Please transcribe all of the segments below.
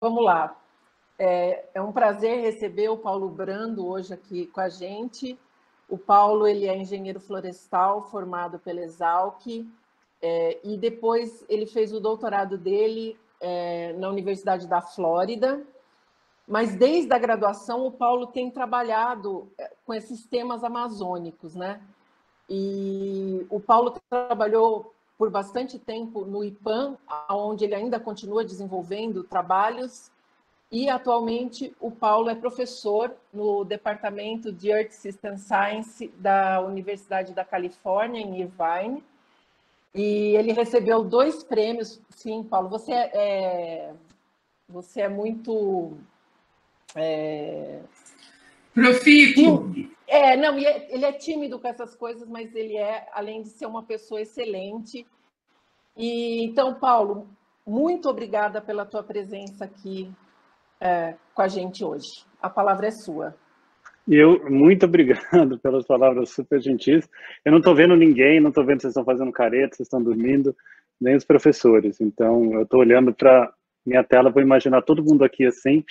vamos lá. É, é, um prazer receber o Paulo Brando hoje aqui com a gente. O Paulo ele é engenheiro florestal formado pela Exalc é, e depois ele fez o doutorado dele é, na Universidade da Flórida. Mas desde a graduação o Paulo tem trabalhado é, com esses temas amazônicos, né? E o Paulo trabalhou por bastante tempo no IPAM, onde ele ainda continua desenvolvendo trabalhos e atualmente o Paulo é professor no Departamento de Earth System Science da Universidade da Califórnia, em Irvine. E ele recebeu dois prêmios. Sim, Paulo, você é, é você é muito. É... Profícuo. É, não, é, ele é tímido com essas coisas, mas ele é, além de ser uma pessoa excelente. E então, Paulo, muito obrigada pela tua presença aqui é, com a gente hoje. A palavra é sua. Eu, muito obrigado pelas palavras super gentis. Eu não estou vendo ninguém, não estou vendo vocês estão fazendo careta, se estão dormindo, nem os professores. Então, eu estou olhando para minha tela, vou imaginar todo mundo aqui assim.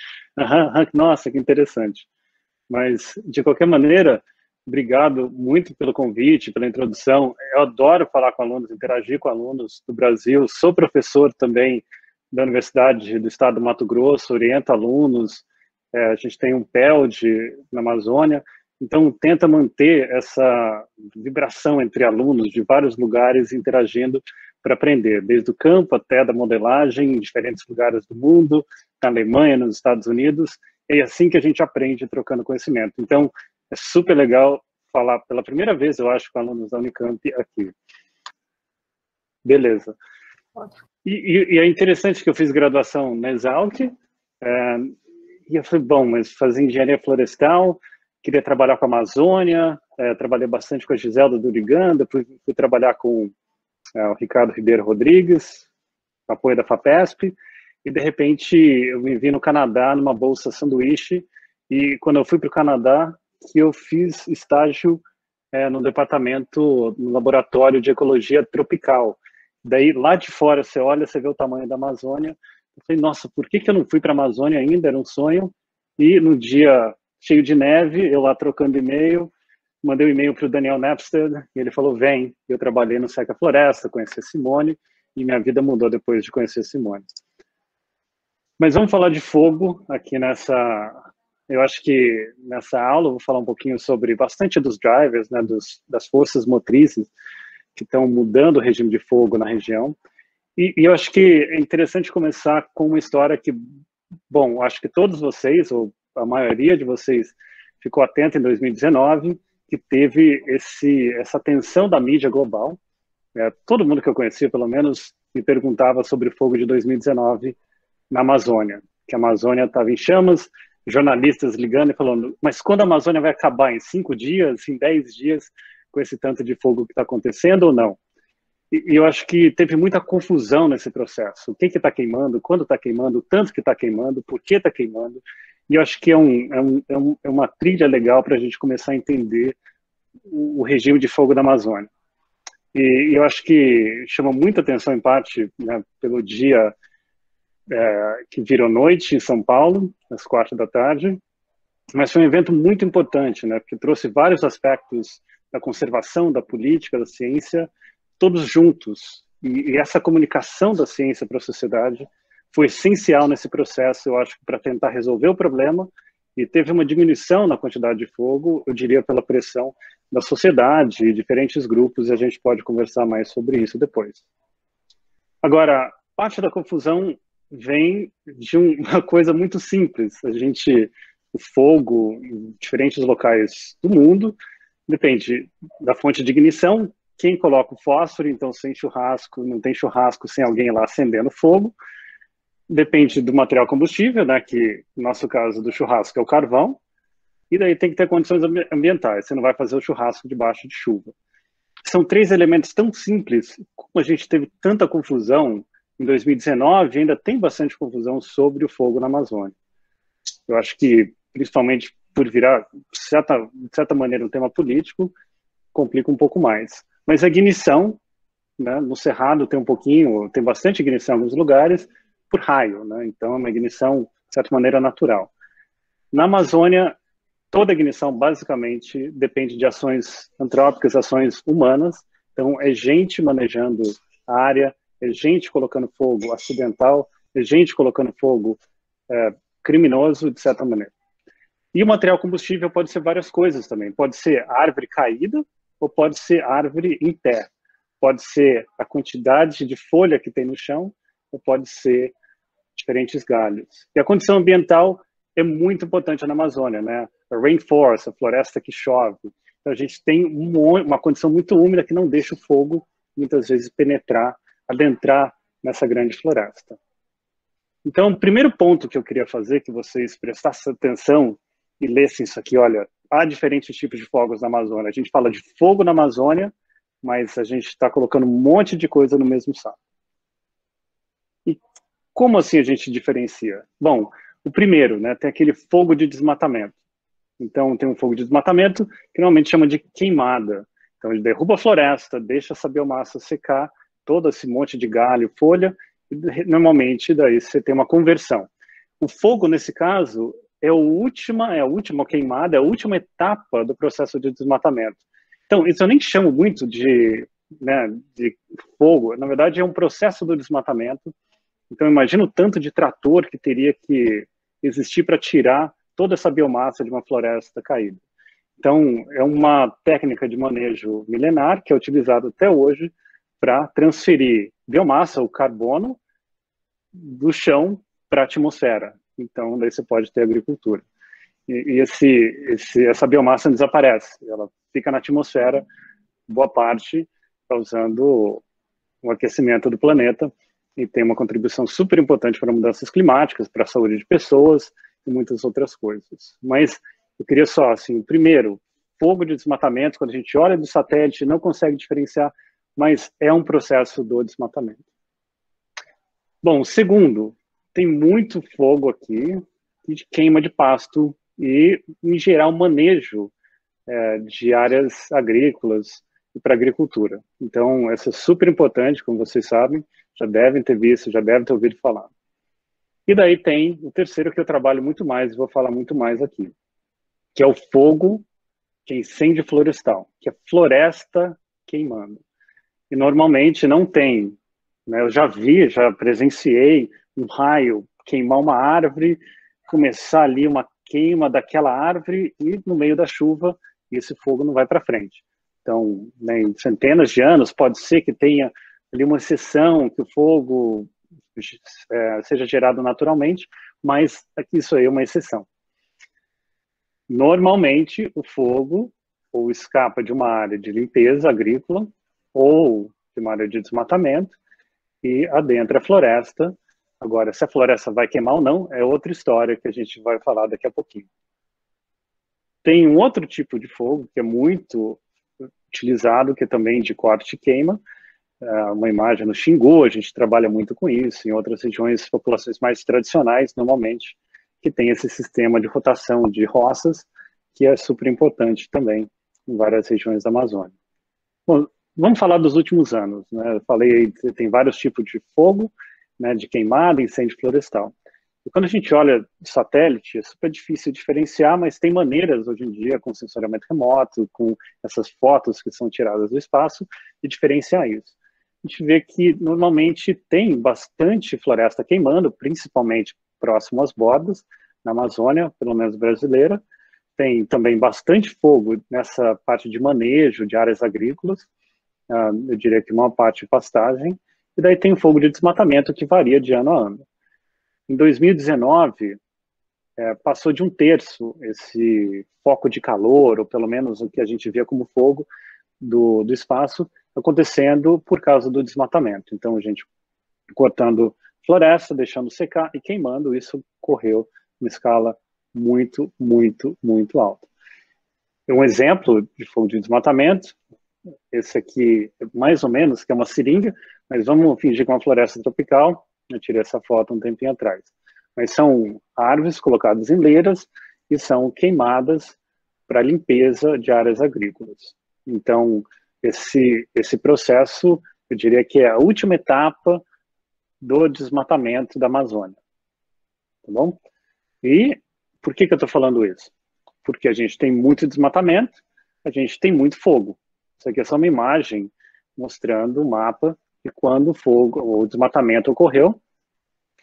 nossa, que interessante. Mas, de qualquer maneira, obrigado muito pelo convite, pela introdução. Eu adoro falar com alunos, interagir com alunos do Brasil. Sou professor também da Universidade do Estado do Mato Grosso, orienta alunos, é, a gente tem um PELD na Amazônia, então tenta manter essa vibração entre alunos de vários lugares interagindo para aprender, desde o campo até da modelagem em diferentes lugares do mundo, na Alemanha, nos Estados Unidos, é assim que a gente aprende trocando conhecimento. Então, é super legal falar pela primeira vez, eu acho, com alunos da Unicamp aqui. Beleza. Ótimo. E, e, é interessante que eu fiz graduação na Exalc, é, e eu falei, bom, mas fazer engenharia florestal, queria trabalhar com a Amazônia, é, trabalhei bastante com a Giselda do fui, fui trabalhar com é, o Ricardo Ribeiro Rodrigues, apoio da FAPESP, e de repente eu me vi no Canadá numa bolsa sanduíche, e quando eu fui para o Canadá, que eu fiz estágio é, no departamento, no laboratório de ecologia tropical, Daí, lá de fora, você olha, você vê o tamanho da Amazônia. Eu falei, nossa, por que, que eu não fui para a Amazônia ainda? Era um sonho. E no dia cheio de neve, eu lá trocando e-mail, mandei um e-mail para o Daniel Napster, e ele falou, vem. Eu trabalhei no Seca Floresta, conheci a Simone, e minha vida mudou depois de conhecer a Simone. Mas vamos falar de fogo aqui nessa... Eu acho que nessa aula eu vou falar um pouquinho sobre bastante dos drivers, né, dos, das forças motrizes, que estão mudando o regime de fogo na região. E, e, eu acho que é interessante começar com uma história que, bom, acho que todos vocês, ou a maioria de vocês, ficou atento em 2019, que teve esse, essa tensão da mídia global. É, todo mundo que eu conhecia, pelo menos, me perguntava sobre o fogo de 2019 na Amazônia, que a Amazônia estava em chamas, jornalistas ligando e falando, mas quando a Amazônia vai acabar? Em cinco dias? Em dez dias? com esse tanto de fogo que está acontecendo ou não. E, e, eu acho que teve muita confusão nesse processo. O que está queimando, quando está queimando, tanto que está queimando, por que está queimando. E eu acho que é, um, é, um, é, um, é uma trilha legal para a gente começar a entender o, o, regime de fogo da Amazônia. E, e, eu acho que chama muita atenção, em parte, né, pelo dia é, que virou noite em São Paulo, às quatro da tarde, mas foi um evento muito importante, né, porque trouxe vários aspectos da conservação, da política, da ciência, todos juntos. E, e essa comunicação da ciência para a sociedade foi essencial nesse processo, eu acho, para tentar resolver o problema. E teve uma diminuição na quantidade de fogo, eu diria, pela pressão da sociedade e diferentes grupos, e a gente pode conversar mais sobre isso depois. Agora, parte da confusão vem de uma coisa muito simples. A gente, o fogo em diferentes locais do mundo, Depende da fonte de ignição, quem coloca o fósforo, então sem churrasco, não tem churrasco sem alguém lá acendendo fogo. Depende do material combustível, né, que no nosso caso do churrasco é o carvão. E daí tem que ter condições ambientais, você não vai fazer o churrasco debaixo de chuva. São três elementos tão simples, como a gente teve tanta confusão em 2019, ainda tem bastante confusão sobre o fogo na Amazônia. Eu acho que, principalmente por virar, de certa, de certa maneira, um tema político, complica um pouco mais. Mas a ignição, né, no Cerrado tem um pouquinho, tem bastante ignição em alguns lugares, por raio, né? Então, é uma ignição, de certa maneira, natural. Na Amazônia, toda ignição, basicamente, depende de ações antrópicas, ações humanas. Então, é gente manejando a área, é gente colocando fogo acidental, é gente colocando fogo é, criminoso, de certa maneira. E o material combustível pode ser várias coisas também. Pode ser árvore caída ou pode ser árvore em pé. Pode ser a quantidade de folha que tem no chão ou pode ser diferentes galhos. E a condição ambiental é muito importante na Amazônia, né? A rainforest, a floresta que chove. Então a gente tem uma condição muito úmida que não deixa o fogo muitas vezes penetrar, adentrar nessa grande floresta. Então, o primeiro ponto que eu queria fazer, que vocês prestassem atenção e lessem isso aqui, olha, há diferentes tipos de fogos na Amazônia. A gente fala de fogo na Amazônia, mas a gente está colocando um monte de coisa no mesmo saco. E como assim a gente diferencia? Bom, o primeiro, né, tem aquele fogo de desmatamento. Então, tem um fogo de desmatamento que normalmente chama de queimada. Então, ele derruba a floresta, deixa essa biomassa secar, todo esse monte de galho, folha, normalmente daí você tem uma conversão. O fogo, nesse caso, é a última, é a última queimada, é a última etapa do processo de desmatamento. Então, isso eu nem chamo muito de, né, de fogo, na verdade é um processo do desmatamento. Então, imagina o tanto de trator que teria que existir para tirar toda essa biomassa de uma floresta caída. Então, é uma técnica de manejo milenar que é utilizada até hoje para transferir biomassa, o carbono, do chão para a atmosfera. Então, daí você pode ter agricultura. E, e esse, esse, essa biomassa desaparece, ela fica na atmosfera, boa parte, causando o aquecimento do planeta e tem uma contribuição super importante para mudanças climáticas, para a saúde de pessoas e muitas outras coisas. Mas eu queria só, assim, primeiro, fogo de desmatamento, quando a gente olha do satélite, não consegue diferenciar, mas é um processo do desmatamento. Bom, segundo, tem muito fogo aqui de queima de pasto e, em geral, manejo é, de áreas agrícolas e para agricultura. Então, essa é super importante, como vocês sabem, já devem ter visto, já devem ter ouvido falar. E daí tem o terceiro que eu trabalho muito mais, vou falar muito mais aqui, que é o fogo, que é florestal, que é floresta queimando. E normalmente não tem, né? eu já vi, já presenciei um raio queimar uma árvore, começar ali uma queima daquela árvore e no meio da chuva esse fogo não vai para frente. Então, né, em centenas de anos pode ser que tenha ali uma exceção que o fogo é, seja gerado naturalmente, mas aqui isso aí é uma exceção. Normalmente o fogo ou escapa de uma área de limpeza agrícola ou de uma área de desmatamento e adentra a floresta Agora, se a floresta vai queimar ou não, é outra história que a gente vai falar daqui a pouquinho. Tem um outro tipo de fogo que é muito utilizado, que é também de corte e queima, é uma imagem no Xingu, a gente trabalha muito com isso, em outras regiões, populações mais tradicionais, normalmente, que tem esse sistema de rotação de roças, que é super importante também em várias regiões da Amazônia. Bom, vamos falar dos últimos anos, né? Eu falei, tem vários tipos de fogo, né, de queimada, incêndio florestal. E quando a gente olha satélite, é super difícil diferenciar, mas tem maneiras hoje em dia, com sensoriamento remoto, com essas fotos que são tiradas do espaço, de diferenciar isso. A gente vê que normalmente tem bastante floresta queimando, principalmente próximo às bordas, na Amazônia, pelo menos brasileira. Tem também bastante fogo nessa parte de manejo de áreas agrícolas, eu diria que uma parte de pastagem, e daí tem o fogo de desmatamento que varia de ano a ano. Em 2019, é, passou de um terço esse foco de calor, ou pelo menos o que a gente via como fogo do, do espaço, acontecendo por causa do desmatamento. Então, a gente cortando floresta, deixando secar e queimando, isso correu uma escala muito, muito, muito alta. Um exemplo de fogo de desmatamento, esse aqui, mais ou menos, que é uma seringa, mas vamos fingir que é uma floresta tropical. Eu tirei essa foto um tempinho atrás. Mas são árvores colocadas em leiras e são queimadas para limpeza de áreas agrícolas. Então, esse, esse processo, eu diria que é a última etapa do desmatamento da Amazônia. Tá bom? E por que, que eu estou falando isso? Porque a gente tem muito desmatamento, a gente tem muito fogo. Isso aqui é só uma imagem mostrando o mapa de quando o fogo, o desmatamento ocorreu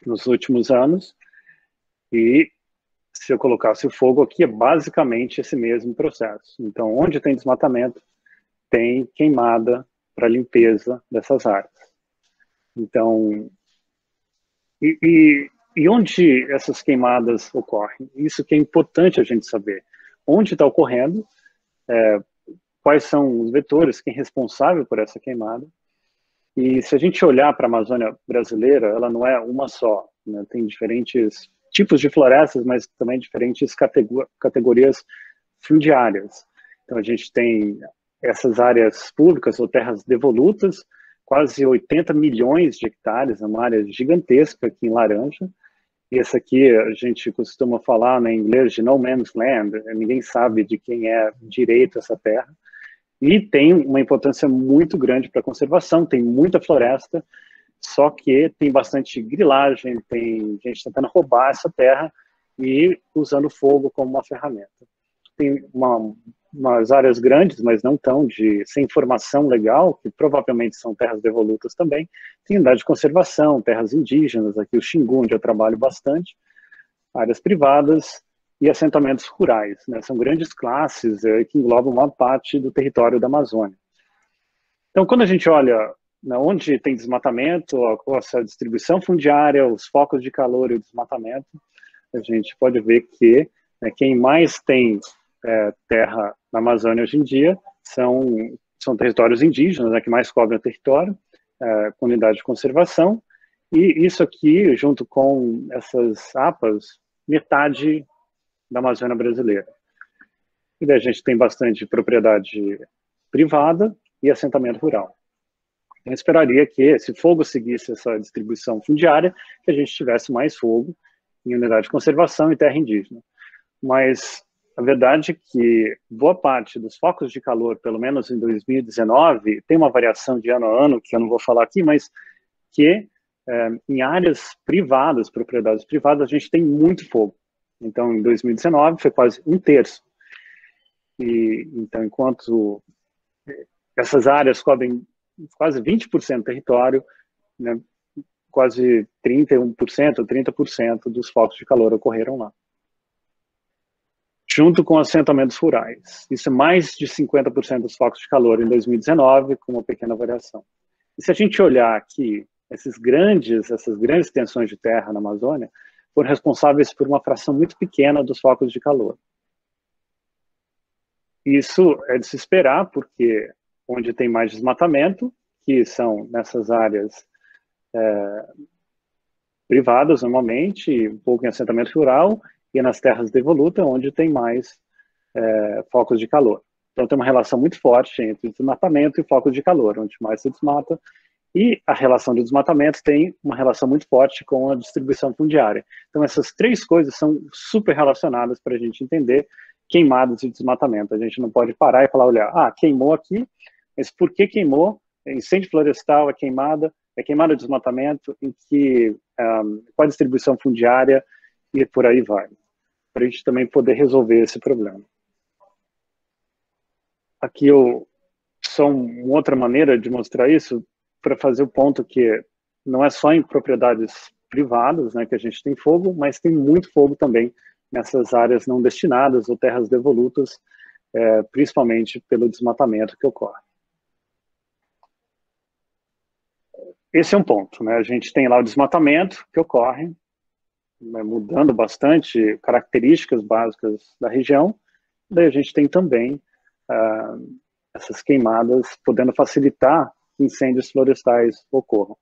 nos últimos anos. E se eu colocasse o fogo aqui, é basicamente esse mesmo processo. Então, onde tem desmatamento, tem queimada para limpeza dessas áreas. Então, e, e, e, onde essas queimadas ocorrem? Isso que é importante a gente saber. Onde está ocorrendo, é, quais são os vetores, quem é responsável por essa queimada. E se a gente olhar para a Amazônia brasileira, ela não é uma só. Né? Tem diferentes tipos de florestas, mas também diferentes categorias fundiárias. Então, a gente tem essas áreas públicas ou terras devolutas, quase 80 milhões de hectares, é uma área gigantesca aqui em Laranja. E essa aqui a gente costuma falar né, em inglês de no man's land, ninguém sabe de quem é direito essa terra. E tem uma importância muito grande para a conservação, tem muita floresta, só que tem bastante grilagem, tem gente tentando roubar essa terra e usando fogo como uma ferramenta. Tem uma umas áreas grandes, mas não tão de sem informação legal, que provavelmente são terras devolutas também. Tem unidade de conservação, terras indígenas, aqui o Xingu, onde eu trabalho bastante, áreas privadas e assentamentos rurais. Né? São grandes classes é, que englobam uma parte do território da Amazônia. Então, quando a gente olha né, onde tem desmatamento, a, a distribuição fundiária, os focos de calor e o desmatamento, a gente pode ver que né, quem mais tem é, terra na Amazônia hoje em dia são, são territórios indígenas, né, que mais cobrem o território, é, com unidade de conservação, e isso aqui, junto com essas APAs, metade da Amazônia brasileira. E daí a gente tem bastante propriedade privada e assentamento rural. Eu esperaria que, se fogo seguisse essa distribuição fundiária, que a gente tivesse mais fogo em unidade de conservação e terra indígena. Mas a verdade é que boa parte dos focos de calor, pelo menos em 2019, tem uma variação de ano a ano, que eu não vou falar aqui, mas que é, em áreas privadas, propriedades privadas, a gente tem muito fogo. Então, em 2019, foi quase um terço. E, então, enquanto essas áreas cobrem quase 20% do território, né, quase 31% ou 30% dos focos de calor ocorreram lá junto com assentamentos rurais. Isso é mais de 50% dos focos de calor em 2019, com uma pequena variação. E se a gente olhar aqui, esses grandes, essas grandes tensões de terra na Amazônia foram responsáveis por uma fração muito pequena dos focos de calor. Isso é de se esperar, porque onde tem mais desmatamento, que são nessas áreas é, privadas normalmente, um pouco em assentamento rural, e nas terras devolutas, onde tem mais é, focos de calor. Então, tem uma relação muito forte entre desmatamento e focos de calor, onde mais se desmata, e a relação de desmatamento tem uma relação muito forte com a distribuição fundiária. Então, essas três coisas são super relacionadas para a gente entender queimadas e desmatamento. A gente não pode parar e falar, olha, ah, queimou aqui, mas por que queimou? Incêndio florestal é queimada, é queimada de desmatamento, em que, um, qual a distribuição fundiária, e por aí vai para a gente também poder resolver esse problema. Aqui eu só uma outra maneira de mostrar isso para fazer o ponto que não é só em propriedades privadas, né, que a gente tem fogo, mas tem muito fogo também nessas áreas não destinadas ou terras devolutas, é, principalmente pelo desmatamento que ocorre. Esse é um ponto, né? A gente tem lá o desmatamento que ocorre, né, mudando bastante características básicas da região. Daí a gente tem também ah, essas queimadas podendo facilitar incêndios florestais ocorram.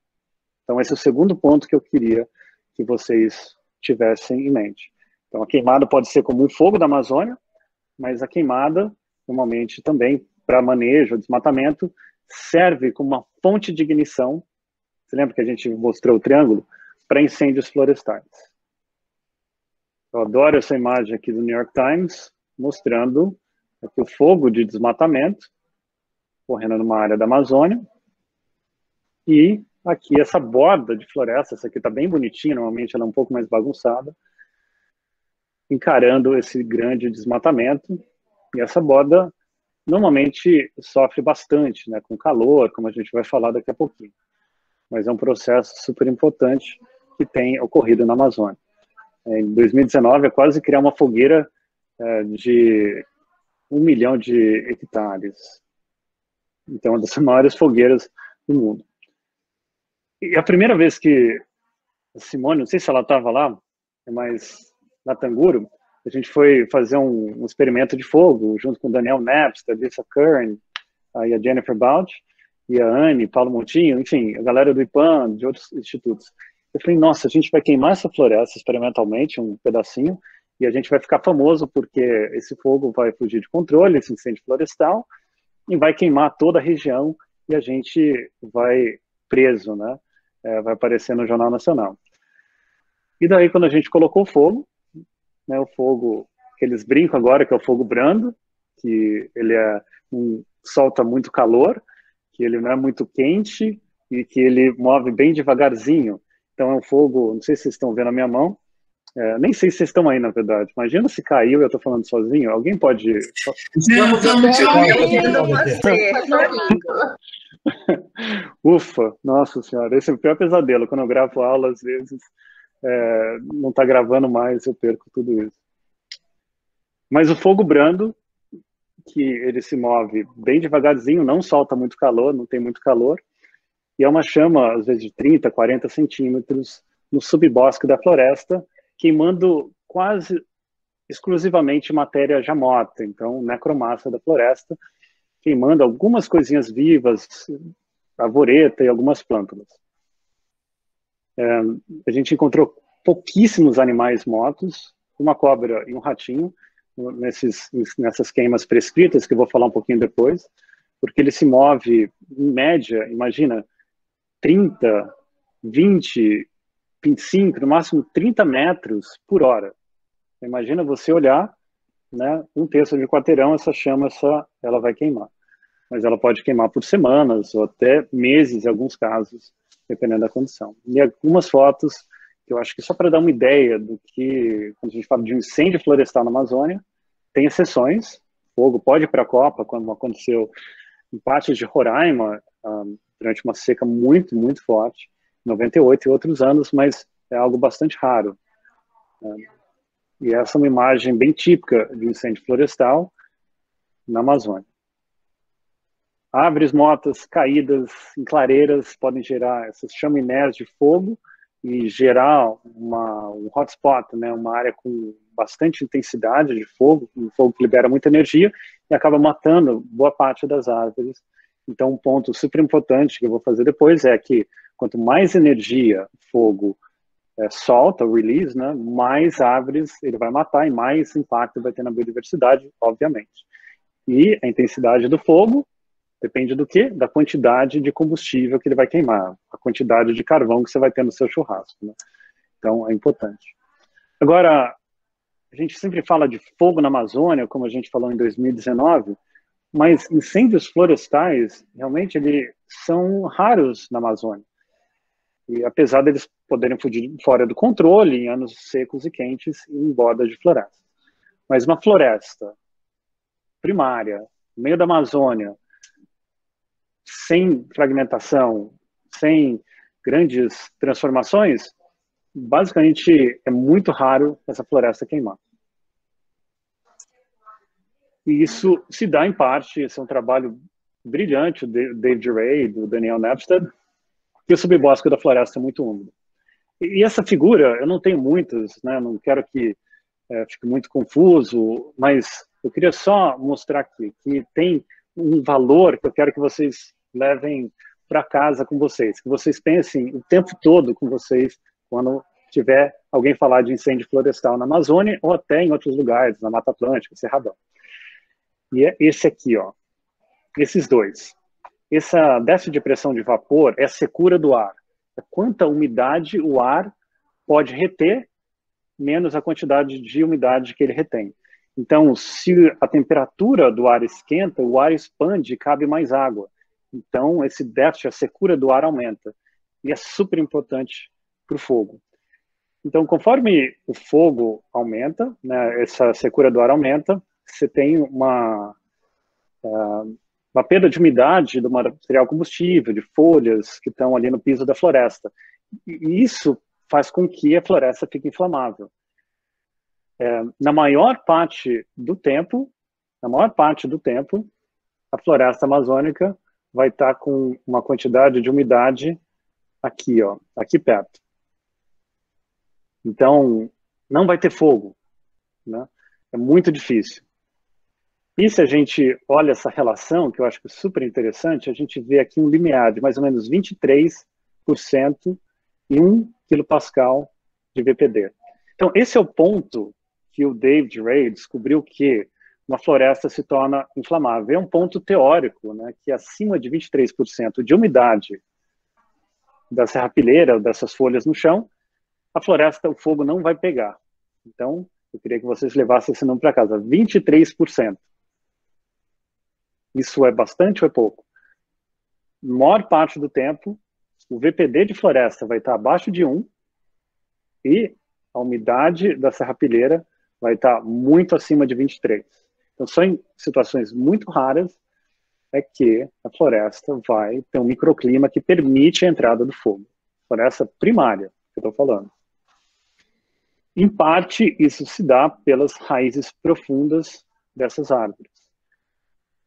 Então esse é o segundo ponto que eu queria que vocês tivessem em mente. Então a queimada pode ser como um fogo da Amazônia, mas a queimada normalmente também para manejo, desmatamento, serve como uma fonte de ignição. Você lembra que a gente mostrou o triângulo? Para incêndios florestais. Eu adoro essa imagem aqui do New York Times, mostrando aqui o fogo de desmatamento correndo numa área da Amazônia e aqui essa borda de floresta, essa aqui está bem bonitinha, normalmente ela é um pouco mais bagunçada, encarando esse grande desmatamento, e essa borda normalmente sofre bastante, né, com calor, como a gente vai falar daqui a pouquinho. Mas é um processo super importante que tem ocorrido na Amazônia. É, em 2019, é quase criar uma fogueira é, de um milhão de hectares. Então, é uma das maiores fogueiras do mundo. E a primeira vez que a Simone, não sei se ela estava lá, mas na Tanguro, a gente foi fazer um, um, experimento de fogo junto com o Daniel Napster, a Lisa Kern, e a Jennifer Baut, e a Anne, Paulo Montinho, enfim, a galera do IPAN, de outros institutos. Eu falei, nossa, a gente vai queimar essa floresta experimentalmente, um pedacinho, e a gente vai ficar famoso porque esse fogo vai fugir de controle, esse incêndio florestal, e vai queimar toda a região e a gente vai preso, né? É, vai aparecer no Jornal Nacional. E daí, quando a gente colocou fogo, né, o fogo que eles brincam agora, que é o fogo brando, que ele é um, solta muito calor, que ele não é muito quente e que ele move bem devagarzinho. Então é um fogo, não sei se vocês estão vendo a minha mão, é, nem sei se vocês estão aí, na verdade. Imagina se caiu e eu estou falando sozinho. Alguém pode. Não, estamos te ouvindo você. Ufa, nossa senhora, esse é o pior pesadelo. Quando eu gravo aula, às vezes, é, não está gravando mais, eu perco tudo isso. Mas o fogo brando, que ele se move bem devagarzinho, não solta muito calor, não tem muito calor, e é uma chama, às vezes, de 30, 40 centímetros no subbosque da floresta, queimando quase exclusivamente matéria já morta, então necromassa da floresta, queimando algumas coisinhas vivas, arvoreta e algumas plântulas. É, a gente encontrou pouquíssimos animais mortos, uma cobra e um ratinho, nesses, nessas queimas prescritas, que eu vou falar um pouquinho depois, porque ele se move, em média, imagina, 30, 20, 25, no máximo 30 metros por hora. Imagina você olhar, né, um terço de quarteirão, essa chama, essa, ela vai queimar. Mas ela pode queimar por semanas ou até meses, em alguns casos, dependendo da condição. E algumas fotos, que eu acho que só para dar uma ideia do que, quando a gente fala de um incêndio florestal na Amazônia, tem exceções, fogo pode ir para a Copa, como aconteceu em partes de Roraima, um, durante uma seca muito, muito forte, 98 e outros anos, mas é algo bastante raro. Né? E essa é uma imagem bem típica de incêndio florestal na Amazônia. Árvores mortas, caídas em clareiras podem gerar essas chaminés de fogo e gerar uma, um hotspot, né, uma área com bastante intensidade de fogo, um fogo que libera muita energia e acaba matando boa parte das árvores. Então, um ponto super importante que eu vou fazer depois é que quanto mais energia fogo é, solta, o release, né, mais árvores ele vai matar e mais impacto vai ter na biodiversidade, obviamente. E a intensidade do fogo depende do quê? Da quantidade de combustível que ele vai queimar, a quantidade de carvão que você vai ter no seu churrasco. Né? Então, é importante. Agora, a gente sempre fala de fogo na Amazônia, como a gente falou em 2019, mas incêndios florestais, realmente, eles são raros na Amazônia. E apesar deles poderem fugir fora do controle em anos secos e quentes e em bordas de floresta. Mas uma floresta primária, no meio da Amazônia, sem fragmentação, sem grandes transformações, basicamente é muito raro essa floresta queimar. E isso se dá em parte, esse é um trabalho brilhante do David Ray, do Daniel Napstead, que o subbosque da floresta é muito úmido. E essa figura, eu não tenho muitas, né, não quero que é, fique muito confuso, mas eu queria só mostrar aqui que tem um valor que eu quero que vocês levem para casa com vocês, que vocês pensem o tempo todo com vocês quando tiver alguém falar de incêndio florestal na Amazônia ou até em outros lugares, na Mata Atlântica, Cerradão. E é esse aqui, ó. Esses dois. Essa déficit de pressão de vapor é a secura do ar. É quanta umidade o ar pode reter, menos a quantidade de umidade que ele retém. Então, se a temperatura do ar esquenta, o ar expande e cabe mais água. Então, esse déficit, a secura do ar aumenta. e é super importante para o fogo. Então, conforme o fogo aumenta, né, essa secura do ar aumenta, você tem uma, uh, uma perda de umidade do material combustível, de folhas que estão ali no piso da floresta. E isso faz com que a floresta fique inflamável. É, na maior parte do tempo, na maior parte do tempo, a floresta amazônica vai estar com uma quantidade de umidade aqui, ó, aqui perto. Então, não vai ter fogo, né? É muito difícil. E se a gente olha essa relação, que eu acho que é super interessante, a gente vê aqui um limiar de mais ou menos 23% e 1 kPa de VPD. Então, esse é o ponto que o David Ray descobriu que uma floresta se torna inflamável. É um ponto teórico, né, que acima de 23% de umidade da serrapilheira, dessas folhas no chão, a floresta, o fogo não vai pegar. Então, eu queria que vocês levassem esse número para casa, 23%. Isso é bastante ou é pouco? maior parte do tempo, o VPD de floresta vai estar abaixo de 1 e a umidade da serrapilheira vai estar muito acima de 23. Então, só em situações muito raras é que a floresta vai ter um microclima que permite a entrada do fogo. Floresta primária, que eu estou falando. Em parte, isso se dá pelas raízes profundas dessas árvores.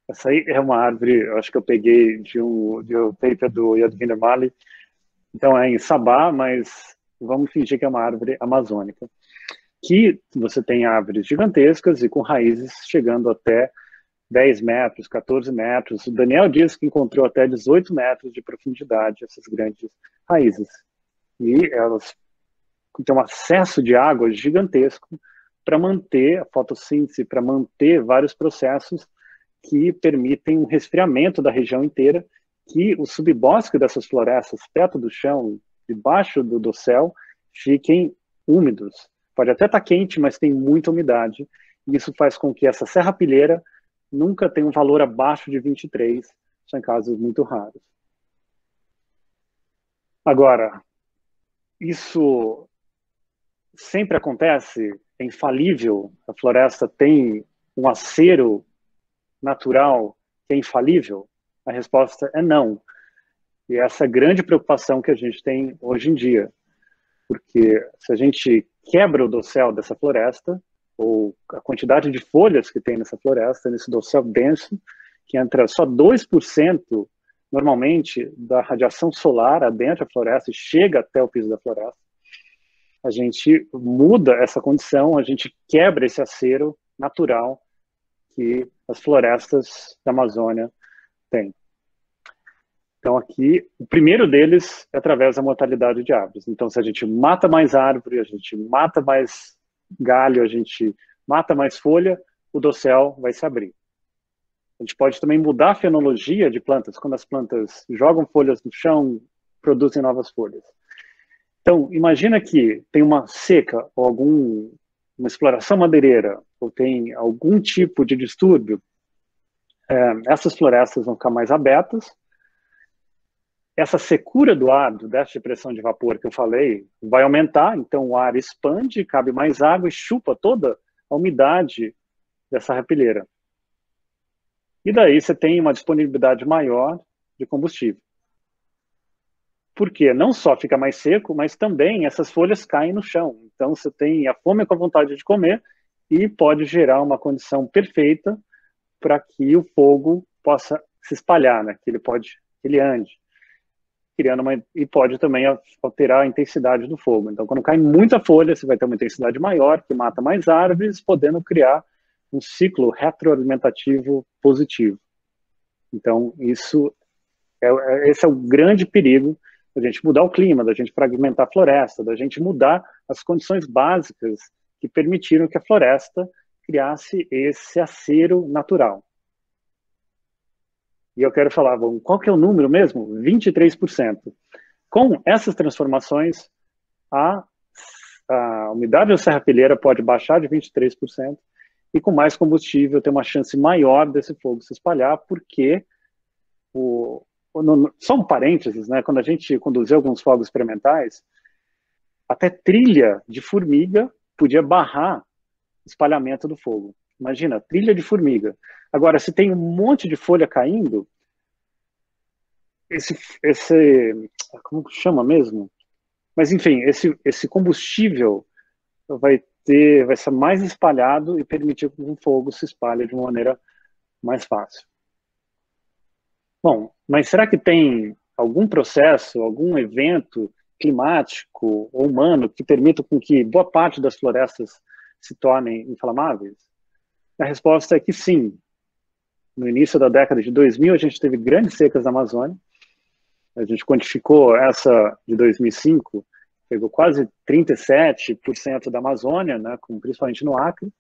Essa aí é uma árvore, acho que eu peguei de um, de um paper do Yadvinder Mali. Então é em Sabá, mas vamos fingir que é uma árvore amazônica. Que você tem árvores gigantescas e com raízes chegando até 10 metros, 14 metros. O Daniel diz que encontrou até 18 metros de profundidade essas grandes raízes. E elas têm um acesso de água gigantesco para manter a fotossíntese, para manter vários processos que permitem um resfriamento da região inteira, que o subbosque dessas florestas, perto do chão, debaixo do, do céu, fiquem úmidos. Pode até estar tá quente, mas tem muita umidade. E isso faz com que essa serrapilheira nunca tenha um valor abaixo de 23, são casos muito raros. Agora, isso sempre acontece, é infalível, a floresta tem um acero natural que é infalível? A resposta é não. E essa é a grande preocupação que a gente tem hoje em dia. Porque se a gente quebra o dossel dessa floresta, ou a quantidade de folhas que tem nessa floresta, nesse dossel denso, que entra só 2% normalmente da radiação solar adentro da floresta e chega até o piso da floresta, a gente muda essa condição, a gente quebra esse acero natural que as florestas da Amazônia têm. Então, aqui, o primeiro deles é através da mortalidade de árvores. Então, se a gente mata mais árvore, a gente mata mais galho, a gente mata mais folha, o dossel vai se abrir. A gente pode também mudar a fenologia de plantas, quando as plantas jogam folhas no chão, produzem novas folhas. Então, imagina que tem uma seca ou algum uma exploração madeireira ou tem algum tipo de distúrbio, é, essas florestas vão ficar mais abertas. Essa secura do ar, do déficit de pressão de vapor que eu falei, vai aumentar, então o ar expande, cabe mais água e chupa toda a umidade dessa rapilheira. E daí você tem uma disponibilidade maior de combustível. Porque não só fica mais seco, mas também essas folhas caem no chão. Então você tem a fome com a vontade de comer e pode gerar uma condição perfeita para que o fogo possa se espalhar, né? que ele pode, ele ande, criando uma e pode também alterar a intensidade do fogo. Então, quando cai muita folha, você vai ter uma intensidade maior, que mata mais árvores, podendo criar um ciclo retroalimentativo positivo. Então, isso é, é esse é o grande perigo da gente mudar o clima, da gente fragmentar a floresta, da gente mudar as condições básicas que permitiram que a floresta criasse esse acero natural. E eu quero falar, bom, qual que é o número mesmo? 23%. Com essas transformações, a, a umidade da serrapilheira pode baixar de 23%, e com mais combustível tem uma chance maior desse fogo se espalhar, porque o, só um parênteses, né? Quando a gente conduziu alguns fogos experimentais, até trilha de formiga podia barrar o espalhamento do fogo. Imagina, trilha de formiga. Agora, se tem um monte de folha caindo, esse, esse como chama mesmo? Mas enfim, esse, esse combustível vai ter, vai ser mais espalhado e permitir que o fogo se espalhe de uma maneira mais fácil. Bom, mas será que tem algum processo, algum evento climático ou humano que permita com que boa parte das florestas se tornem inflamáveis? A resposta é que sim. No início da década de 2000, a gente teve grandes secas na Amazônia. A gente quantificou essa de 2005, pegou quase 37% da Amazônia, né, principalmente no Acre.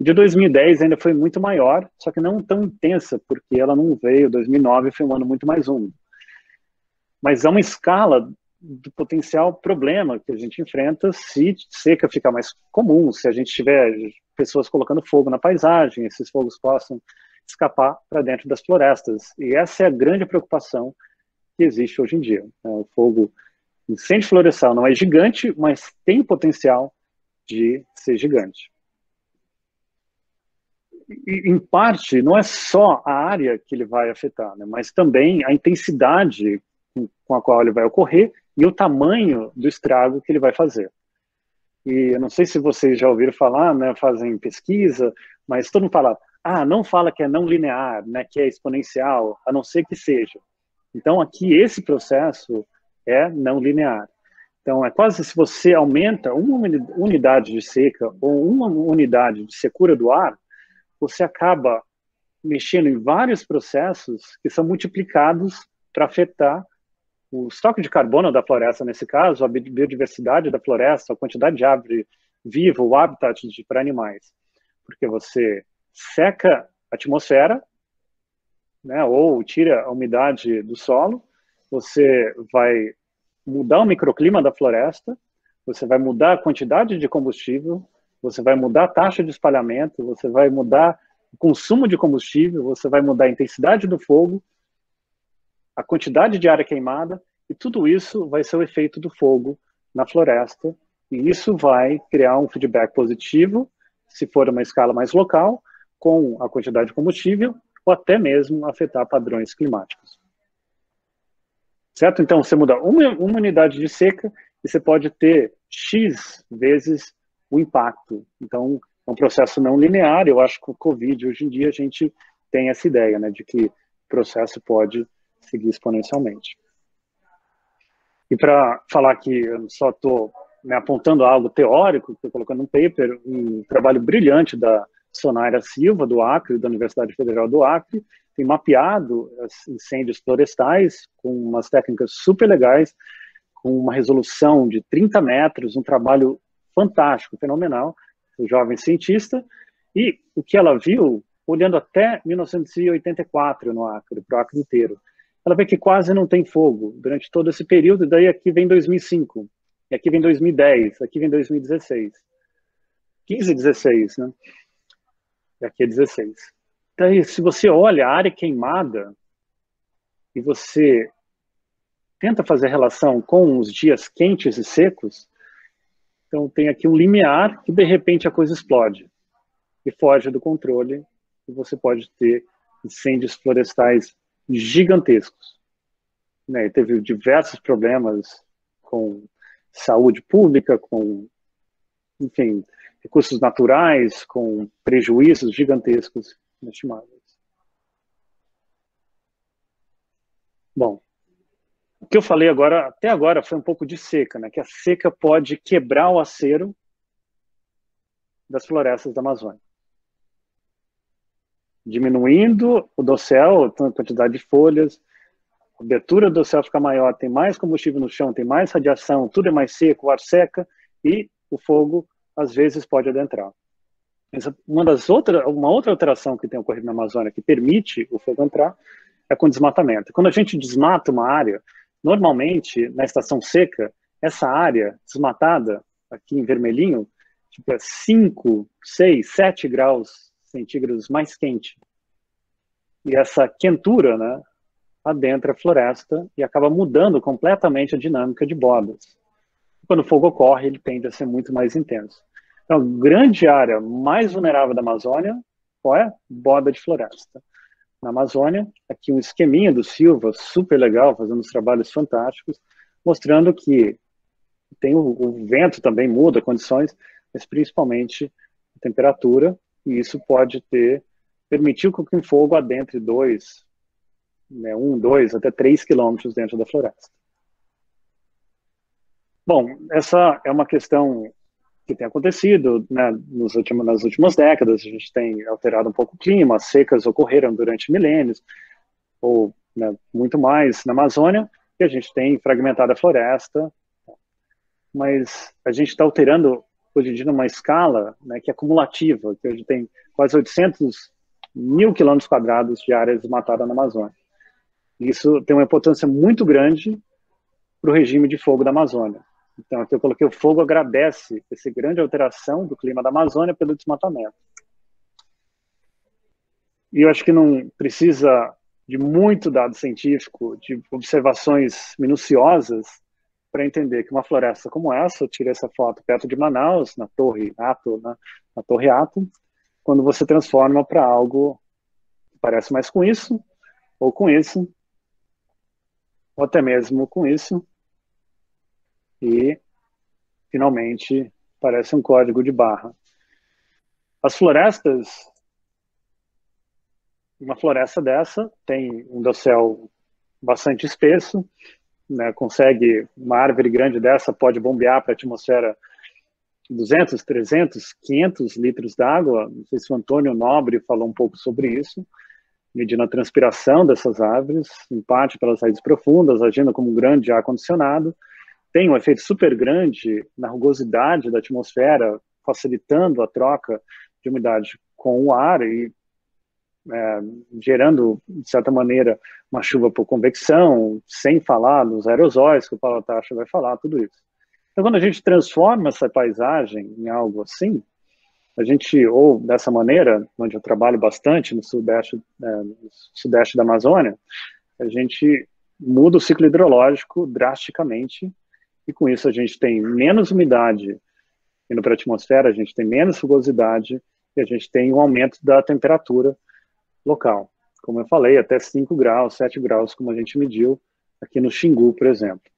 De 2010 ainda foi muito maior, só que não tão intensa, porque ela não veio. 2009 foi um ano muito mais úmido. Mas é uma escala do potencial problema que a gente enfrenta se seca ficar mais comum, se a gente tiver pessoas colocando fogo na paisagem, esses fogos possam escapar para dentro das florestas. E essa é a grande preocupação que existe hoje em dia. Né? O fogo incêndio florestal não é gigante, mas tem o potencial de ser gigante em parte, não é só a área que ele vai afetar, né, mas também a intensidade com a qual ele vai ocorrer e o tamanho do estrago que ele vai fazer. E eu não sei se vocês já ouviram falar, né, fazem pesquisa, mas todo mundo fala, ah, não fala que é não linear, né, que é exponencial, a não ser que seja. Então, aqui, esse processo é não linear. Então, é quase se você aumenta uma unidade de seca ou uma unidade de secura do ar, você acaba mexendo em vários processos que são multiplicados para afetar o estoque de carbono da floresta, nesse caso, a biodiversidade da floresta, a quantidade de árvore viva, o habitat para animais. Porque você seca a atmosfera, né, ou tira a umidade do solo, você vai mudar o microclima da floresta, você vai mudar a quantidade de combustível, você vai mudar a taxa de espalhamento, você vai mudar o consumo de combustível, você vai mudar a intensidade do fogo, a quantidade de área queimada, e tudo isso vai ser o efeito do fogo na floresta, e isso vai criar um feedback positivo, se for uma escala mais local, com a quantidade de combustível, ou até mesmo afetar padrões climáticos. Certo? Então, você muda uma, uma unidade de seca e você pode ter X vezes o impacto. Então, é um processo não linear. Eu acho que o Covid, hoje em dia, a gente tem essa ideia, né, de que o processo pode seguir exponencialmente. E para falar que eu só estou né, apontando algo teórico, estou colocando um paper, um trabalho brilhante da Sonaira Silva, do Acre, da Universidade Federal do Acre, tem mapeado incêndios florestais com umas técnicas super legais, com uma resolução de 30 metros, um trabalho fantástico, fenomenal, o jovem cientista, e o que ela viu, olhando até 1984 no Acre, para o Acre inteiro, ela vê que quase não tem fogo durante todo esse período, e daí aqui vem 2005, e aqui vem 2010, aqui vem 2016. 15 16, né? E aqui é 16. Daí, se você olha a área queimada e você tenta fazer relação com os dias quentes e secos, então tem aqui um limiar que de repente a coisa explode e foge do controle e você pode ter incêndios florestais gigantescos. Né? Teve diversos problemas com saúde pública, com, enfim, recursos naturais, com prejuízos gigantescos inestimáveis. Bom, o que eu falei agora, até agora, foi um pouco de seca, né? Que a seca pode quebrar o acero das florestas da Amazônia. Diminuindo o dossel, a quantidade de folhas, a abertura do dossel fica maior, tem mais combustível no chão, tem mais radiação, tudo é mais seco, o ar seca e o fogo às vezes pode adentrar. Uma das outras, uma outra alteração que tem ocorrido na Amazônia que permite o fogo entrar é com desmatamento. Quando a gente desmata uma área, Normalmente, na estação seca, essa área desmatada, aqui em vermelhinho, tipo, é 5, 6, 7 graus centígrados mais quente. E essa quentura, né, adentra a floresta e acaba mudando completamente a dinâmica de bodas. Quando o fogo ocorre, ele tende a ser muito mais intenso. Então, grande área mais vulnerável da Amazônia, qual é? Boda de floresta. Na Amazônia, aqui um esqueminha do Silva, super legal, fazendo uns trabalhos fantásticos, mostrando que tem o, o vento também muda condições, mas principalmente a temperatura, e isso pode ter permitiu que o fogo adentre dois, né, um, dois, até três quilômetros dentro da floresta. Bom, essa é uma questão que tem acontecido né, nos últimos, nas últimas décadas. A gente tem alterado um pouco o clima, secas ocorreram durante milênios, ou né, muito mais na Amazônia, e a gente tem fragmentado a floresta, mas a gente está alterando hoje em dia numa escala né, que é acumulativa, que hoje tem quase 800 mil quilômetros quadrados de área desmatada na Amazônia. Isso tem uma importância muito grande para o regime de fogo da Amazônia. Então, aqui eu coloquei o fogo agradece essa grande alteração do clima da Amazônia pelo desmatamento. E eu acho que não precisa de muito dado científico, de observações minuciosas, para entender que uma floresta como essa, eu tirei essa foto perto de Manaus, na Torre Ato, na, na Torre Ato, quando você transforma para algo que parece mais com isso, ou com isso, ou até mesmo com isso, e finalmente parece um código de barra. As florestas, uma floresta dessa tem um dossel bastante espesso, né, consegue, uma árvore grande dessa pode bombear para a atmosfera 200, 300, 500 litros d'água. Não sei se o Antônio Nobre falou um pouco sobre isso, medindo a transpiração dessas árvores, em parte pelas raízes profundas, agindo como um grande ar-condicionado. Tem um efeito super grande na rugosidade da atmosfera, facilitando a troca de umidade com o ar e é, gerando, de certa maneira, uma chuva por convecção, sem falar nos aerosóis, que o Paulo Tacha vai falar, tudo isso. Então, quando a gente transforma essa paisagem em algo assim, a gente, ou dessa maneira, onde eu trabalho bastante, no sudeste, é, no sudeste da Amazônia, a gente muda o ciclo hidrológico drasticamente, e com isso a gente tem menos umidade indo para a atmosfera, a gente tem menos rugosidade, e a gente tem um aumento da temperatura local. Como eu falei, até 5 graus, 7 graus, como a gente mediu aqui no Xingu, por exemplo.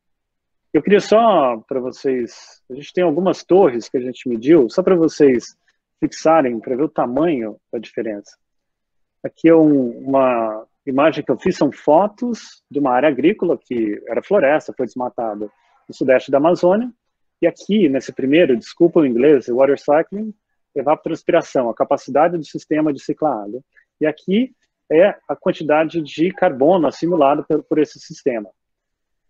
Eu queria só para vocês, a gente tem algumas torres que a gente mediu, só para vocês fixarem, para ver o tamanho da diferença. Aqui é um, uma imagem que eu fiz, são fotos de uma área agrícola que era floresta, foi desmatada no sudeste da Amazônia. E aqui, nesse primeiro, desculpa o inglês, water cycling, evapotranspiração, a capacidade do sistema de ciclar água. E aqui é a quantidade de carbono assimilado por, por esse sistema.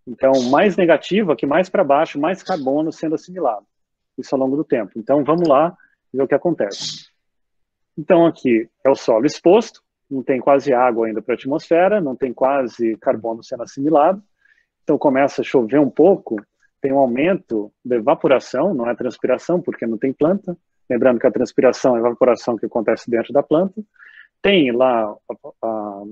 Então, mais negativo, aqui mais para baixo, mais carbono sendo assimilado. Isso ao longo do tempo. Então, vamos lá ver o que acontece. Então, aqui é o solo exposto, não tem quase água ainda para a atmosfera, não tem quase carbono sendo assimilado. Então, começa a chover um pouco, tem um aumento da evaporação, não é transpiração, porque não tem planta. Lembrando que a transpiração é a evaporação que acontece dentro da planta. Tem lá a,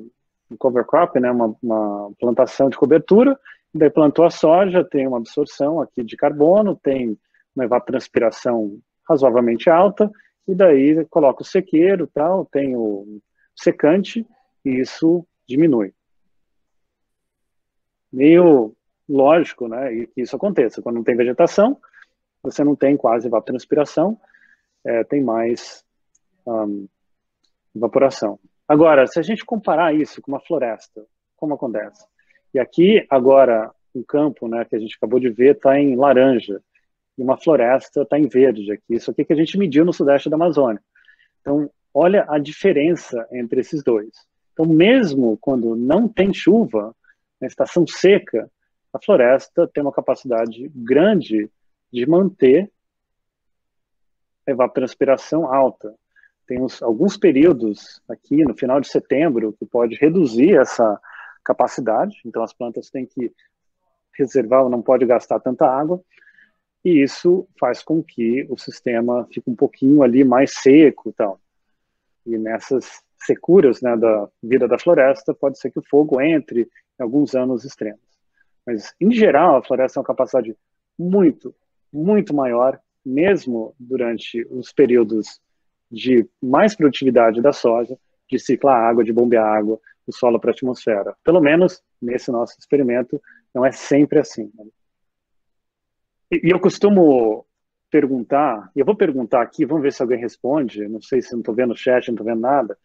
um cover crop, né, uma, uma plantação de cobertura, Daí plantou a soja, tem uma absorção aqui de carbono, tem uma evapotranspiração razoavelmente alta, e daí coloca o sequeiro, tal, tem o secante, e isso diminui. Meio lógico, né, que isso aconteça. Quando não tem vegetação, você não tem quase evapotranspiração, é, tem mais um, evaporação. Agora, se a gente comparar isso com uma floresta, como acontece? E aqui, agora, um campo né, que a gente acabou de ver está em laranja, e uma floresta está em verde aqui. Isso aqui que a gente mediu no sudeste da Amazônia. Então, olha a diferença entre esses dois. Então, mesmo quando não tem chuva, na estação seca, a floresta tem uma capacidade grande de manter a evapotranspiração alta. Tem uns, alguns períodos aqui no final de setembro que pode reduzir essa capacidade, então as plantas têm que reservar, não pode gastar tanta água, e isso faz com que o sistema fique um pouquinho ali mais seco e tal. E nessas securas né, da vida da floresta, pode ser que o fogo entre em alguns anos extremos. Mas, em geral, a floresta tem uma capacidade muito, muito maior, mesmo durante os períodos de mais produtividade da soja, de ciclar água, de bombear água do solo para a atmosfera. Pelo menos nesse nosso experimento, não é sempre assim. Né? E, eu costumo perguntar, e eu vou perguntar aqui, vamos ver se alguém responde, não sei se não estou vendo o chat, não estou vendo nada,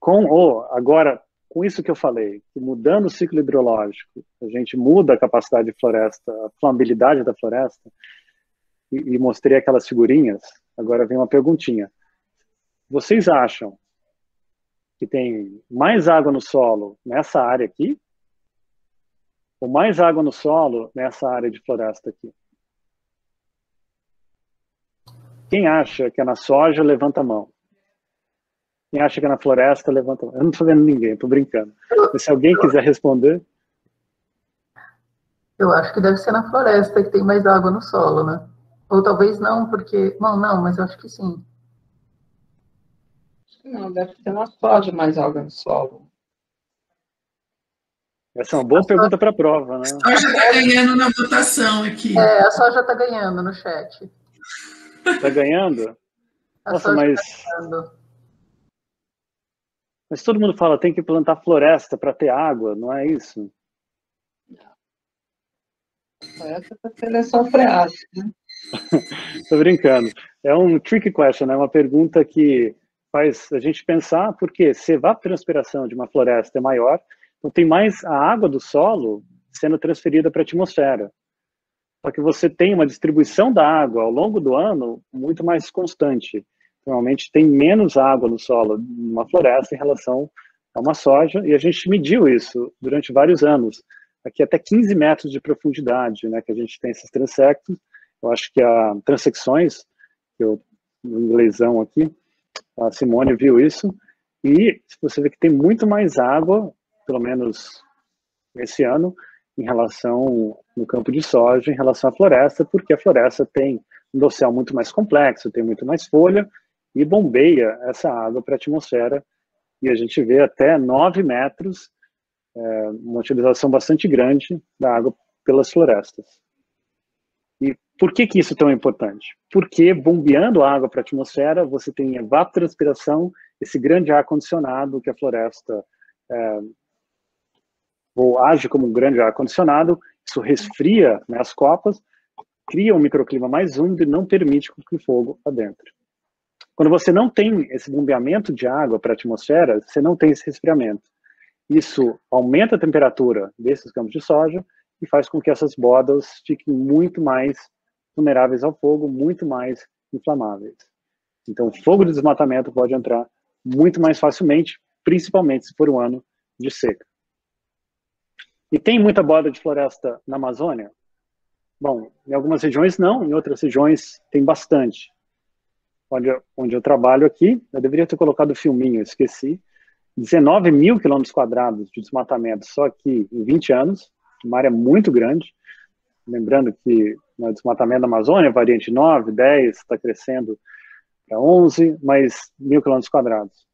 com o, agora, com isso que eu falei, que mudando o ciclo hidrológico, a gente muda a capacidade de floresta, a flamabilidade da floresta, e, e mostrei aquelas figurinhas, agora vem uma perguntinha. Vocês acham que tem mais água no solo nessa área aqui, ou mais água no solo nessa área de floresta aqui? Quem acha que é na soja, levanta a mão. Quem acha que é na floresta, levanta a mão. Eu não estou vendo ninguém, estou brincando. Mas se alguém quiser responder. Eu acho que deve ser na floresta que tem mais água no solo, né? Ou talvez não, porque. Não, não, mas eu acho que sim. Não, deve ter na soja mais água no solo. Essa é uma boa a pergunta para a prova, né? A soja está ganhando na votação aqui. É, a soja está ganhando no chat. Está ganhando? A Nossa, mas... Tá ganhando. Mas todo mundo fala, tem que plantar floresta para ter água, não é isso? Floresta para seleção freática, né? Tô brincando. É um tricky question, é uma pergunta que faz a gente pensar, porque se a evapotranspiração de uma floresta é maior, então tem mais a água do solo sendo transferida para a atmosfera. Só que você tem uma distribuição da água ao longo do ano muito mais constante. Normalmente tem menos água no solo numa floresta em relação a uma soja, e a gente mediu isso durante vários anos. Aqui até 15 metros de profundidade, né, que a gente tem esses transectos. Eu acho que a transecções, que eu, no inglêsão aqui, a Simone viu isso, e você vê que tem muito mais água, pelo menos esse ano, em relação no campo de soja, em relação à floresta, porque a floresta tem um dossel muito mais complexo, tem muito mais folha e bombeia essa água para a atmosfera. E a gente vê até 9 metros, é, uma utilização bastante grande da água pelas florestas. E por que, que isso é tão importante? Porque bombeando água para a atmosfera, você tem evapotranspiração, esse grande ar condicionado que a floresta é, ou age como um grande ar-condicionado, isso resfria né, as copas, cria um microclima mais úmido e não permite que o fogo adentro. Quando você não tem esse bombeamento de água para a atmosfera, você não tem esse resfriamento. Isso aumenta a temperatura desses campos de soja e faz com que essas bodas fiquem muito mais vulneráveis ao fogo, muito mais inflamáveis. Então, fogo de desmatamento pode entrar muito mais facilmente, principalmente se for um ano de seca. E tem muita borda de floresta na Amazônia? Bom, em algumas regiões não, em outras regiões tem bastante. Onde eu, onde eu trabalho aqui, eu deveria ter colocado o filminho, esqueci. 19 mil quilômetros quadrados de desmatamento só aqui em 20 anos, uma área muito grande. Lembrando que no desmatamento da Amazônia varia entre 9, 10, está crescendo para 11, mas mil quilômetros quadrados.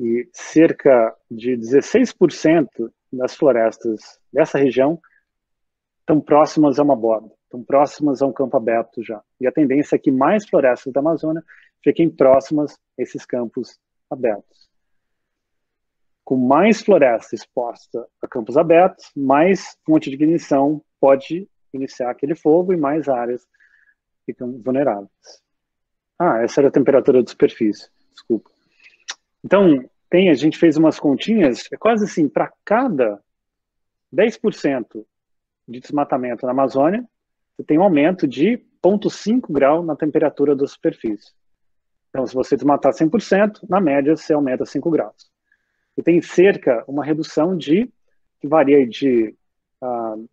E cerca de 16% das florestas dessa região estão próximas a uma borda, estão próximas a um campo aberto já. E a tendência é que mais florestas da Amazônia fiquem próximas a esses campos abertos. Com mais floresta exposta a campos abertos, mais fonte de ignição pode iniciar aquele fogo e mais áreas ficam vulneráveis. Ah, essa era a temperatura de superfície, desculpa. Então, tem, a gente fez umas continhas, é quase assim, para cada 10% de desmatamento na Amazônia, você tem um aumento de 0,5 grau na temperatura da superfície. Então, se você desmatar 100%, na média você aumenta 5 graus. E tem cerca, uma redução de, que varia de, uh,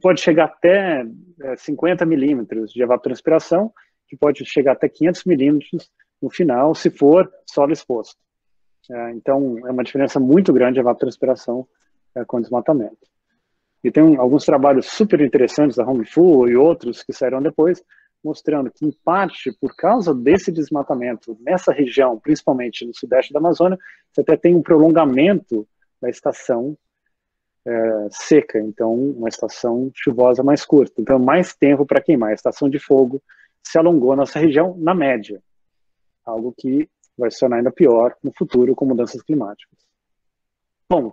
pode chegar até é, 50 milímetros de evapotranspiração, que pode chegar até 500 milímetros no final, se for solo exposto. É, então, é uma diferença muito grande a evapotranspiração é, com desmatamento. E tem alguns trabalhos super interessantes da Home Full e outros que saíram depois, mostrando que, em parte, por causa desse desmatamento nessa região, principalmente no sudeste da Amazônia, você até tem um prolongamento da estação é, seca, então uma estação chuvosa mais curta. Então, mais tempo para queimar. A estação de fogo se alongou nessa região, na média. Algo que vai se tornar ainda pior no futuro com mudanças climáticas. Bom,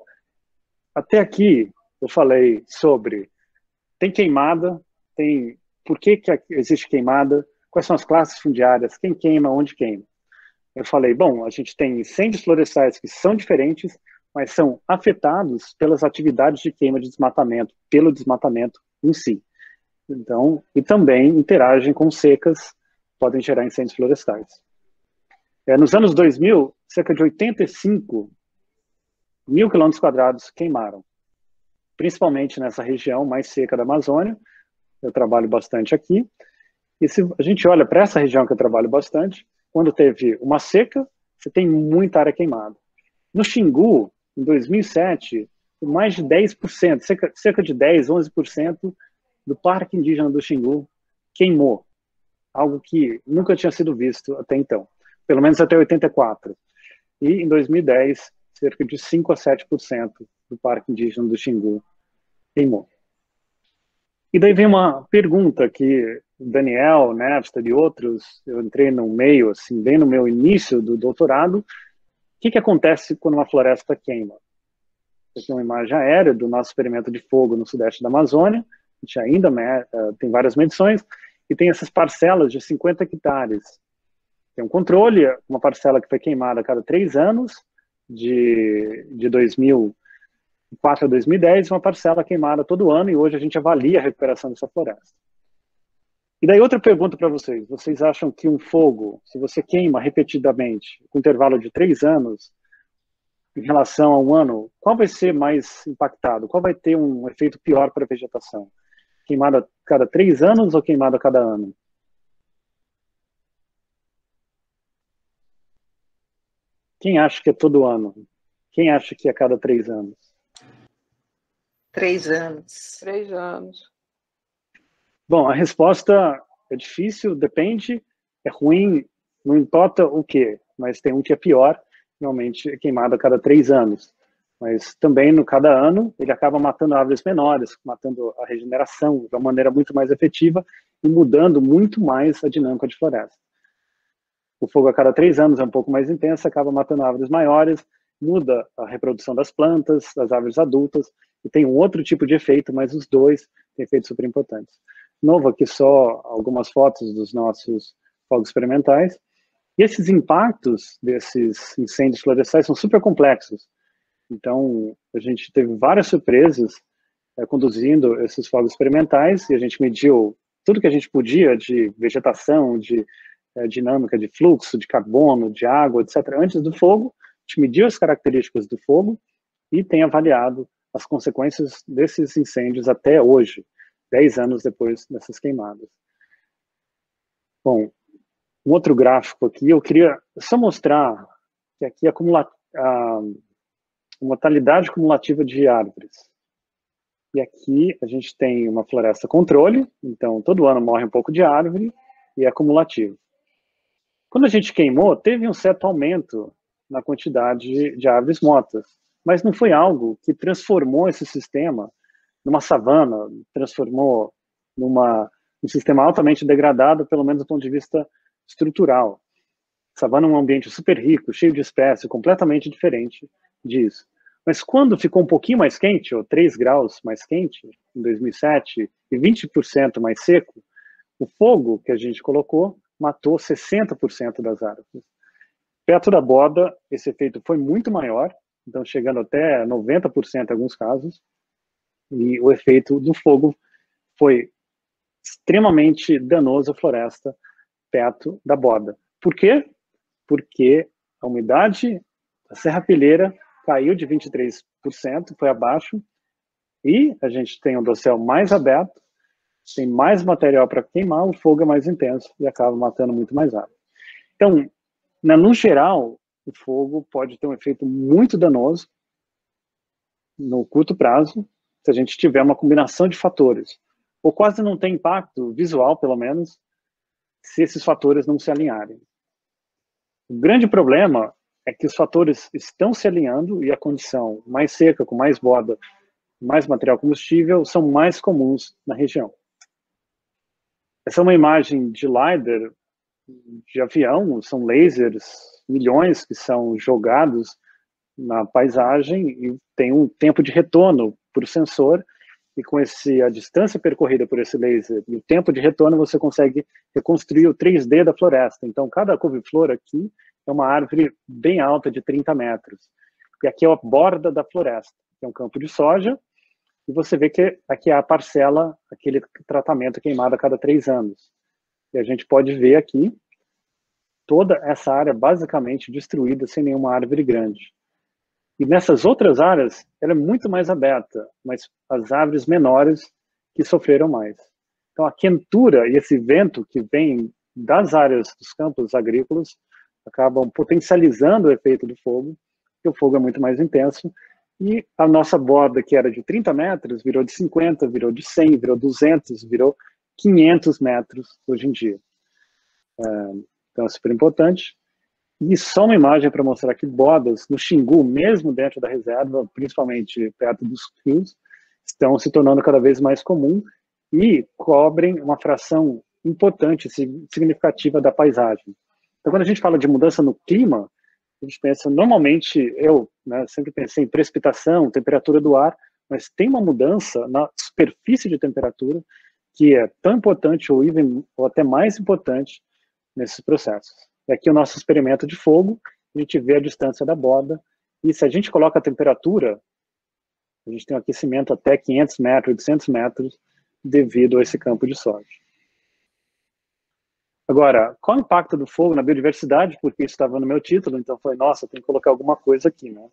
até aqui eu falei sobre tem queimada, tem por que, que existe queimada, quais são as classes fundiárias, quem queima, onde queima. Eu falei, bom, a gente tem incêndios florestais que são diferentes, mas são afetados pelas atividades de queima de desmatamento, pelo desmatamento em si. Então, e também interagem com secas, podem gerar incêndios florestais. É, nos anos 2000, cerca de 85 mil quilômetros quadrados queimaram principalmente nessa região mais seca da Amazônia. Eu trabalho bastante aqui. E se a gente olha para essa região que eu trabalho bastante, quando teve uma seca, você tem muita área queimada. No Xingu, em 2007, mais de 10%, cerca, cerca de 10, 11% do parque indígena do Xingu queimou. Algo que nunca tinha sido visto até então, pelo menos até 84. E em 2010, cerca de 5 a 7% do parque indígena do Xingu queimou. E daí vem uma pergunta que Daniel, Napster e outros, eu entrei no meio, assim, bem no meu início do doutorado, o que, que acontece quando uma floresta queima? Aqui é uma imagem aérea do nosso experimento de fogo no sudeste da Amazônia, a gente ainda uh, tem várias medições, e tem essas parcelas de 50 hectares. Tem um controle, uma parcela que foi queimada a cada três anos, de, de 2004 a 2010, uma parcela queimada todo ano, e hoje a gente avalia a recuperação dessa floresta. E daí outra pergunta para vocês, vocês acham que um fogo, se você queima repetidamente, com intervalo de três anos, em relação a um ano, qual vai ser mais impactado? Qual vai ter um efeito pior para a vegetação? Queimada cada três anos ou queimada a cada ano? Quem acha que é todo ano? Quem acha que é a cada três anos? Três anos. Três anos. Bom, a resposta é difícil, depende, é ruim, não importa o que, mas tem um que é pior, normalmente é queimado a cada três anos. Mas também, no cada ano, ele acaba matando árvores menores, matando a regeneração de uma maneira muito mais efetiva e mudando muito mais a dinâmica de floresta. O fogo a cada três anos é um pouco mais intenso, acaba matando árvores maiores, muda a reprodução das plantas, das árvores adultas, e tem um outro tipo de efeito, mas os dois têm efeitos super importantes. Novo aqui só algumas fotos dos nossos fogos experimentais. E esses impactos desses incêndios florestais são super complexos. Então, a gente teve várias surpresas é, conduzindo esses fogos experimentais e a gente mediu tudo que a gente podia de vegetação, de é, dinâmica de fluxo, de carbono, de água, etc., antes do fogo, a gente mediu as características do fogo e tem avaliado as consequências desses incêndios até hoje, 10 anos depois dessas queimadas. Bom, um outro gráfico aqui, eu queria só mostrar que aqui acumula, a mortalidade cumulativa de árvores. E aqui a gente tem uma floresta controle, então todo ano morre um pouco de árvore e é acumulativo. Quando a gente queimou, teve um certo aumento na quantidade de árvores mortas, mas não foi algo que transformou esse sistema numa savana, transformou numa um sistema altamente degradado, pelo menos do ponto de vista estrutural. Savana é um ambiente super rico, cheio de espécies, completamente diferente disso. Mas quando ficou um pouquinho mais quente, ou 3 graus mais quente, em 2007, e 20% mais seco, o fogo que a gente colocou matou 60% das árvores. Perto da borda, esse efeito foi muito maior, então chegando até 90% em alguns casos, e o efeito do fogo foi extremamente danoso à floresta perto da borda. Por quê? Porque a umidade da serrapilheira caiu de 23%, foi abaixo, e a gente tem um dossel mais aberto, tem mais material para queimar, o fogo é mais intenso e acaba matando muito mais árvore. Então, no geral, o fogo pode ter um efeito muito danoso no curto prazo, se a gente tiver uma combinação de fatores. Ou quase não tem impacto visual, pelo menos, se esses fatores não se alinharem. O grande problema é que os fatores estão se alinhando e a condição mais seca, com mais borda, mais material combustível, são mais comuns na região. Essa é uma imagem de LiDAR de avião, são lasers, milhões que são jogados na paisagem e tem um tempo de retorno para o sensor e com esse, a distância percorrida por esse laser e o tempo de retorno você consegue reconstruir o 3D da floresta. Então, cada couve-flor aqui é uma árvore bem alta de 30 metros. E aqui é a borda da floresta, é um campo de soja, e você vê que aqui é a parcela, aquele tratamento queimado a cada três anos. E a gente pode ver aqui toda essa área basicamente destruída sem nenhuma árvore grande. E nessas outras áreas, ela é muito mais aberta, mas as árvores menores que sofreram mais. Então, a quentura e esse vento que vem das áreas dos campos agrícolas acabam potencializando o efeito do fogo, porque o fogo é muito mais intenso, e a nossa borda, que era de 30 metros, virou de 50, virou de 100, virou 200, virou 500 metros hoje em dia. É, então, é super importante. E só uma imagem para mostrar que bordas no Xingu, mesmo dentro da reserva, principalmente perto dos rios, estão se tornando cada vez mais comum e cobrem uma fração importante, significativa da paisagem. Então, quando a gente fala de mudança no clima, a gente pensa, normalmente, eu né, sempre pensei em precipitação, temperatura do ar, mas tem uma mudança na superfície de temperatura que é tão importante ou, even, ou até mais importante nesses processos. E aqui o nosso experimento de fogo, a gente vê a distância da borda, e se a gente coloca a temperatura, a gente tem um aquecimento até 500 metros, 800 metros, devido a esse campo de soja. Agora, qual o impacto do fogo na biodiversidade? Porque isso estava no meu título, então foi, nossa, tem que colocar alguma coisa aqui, né?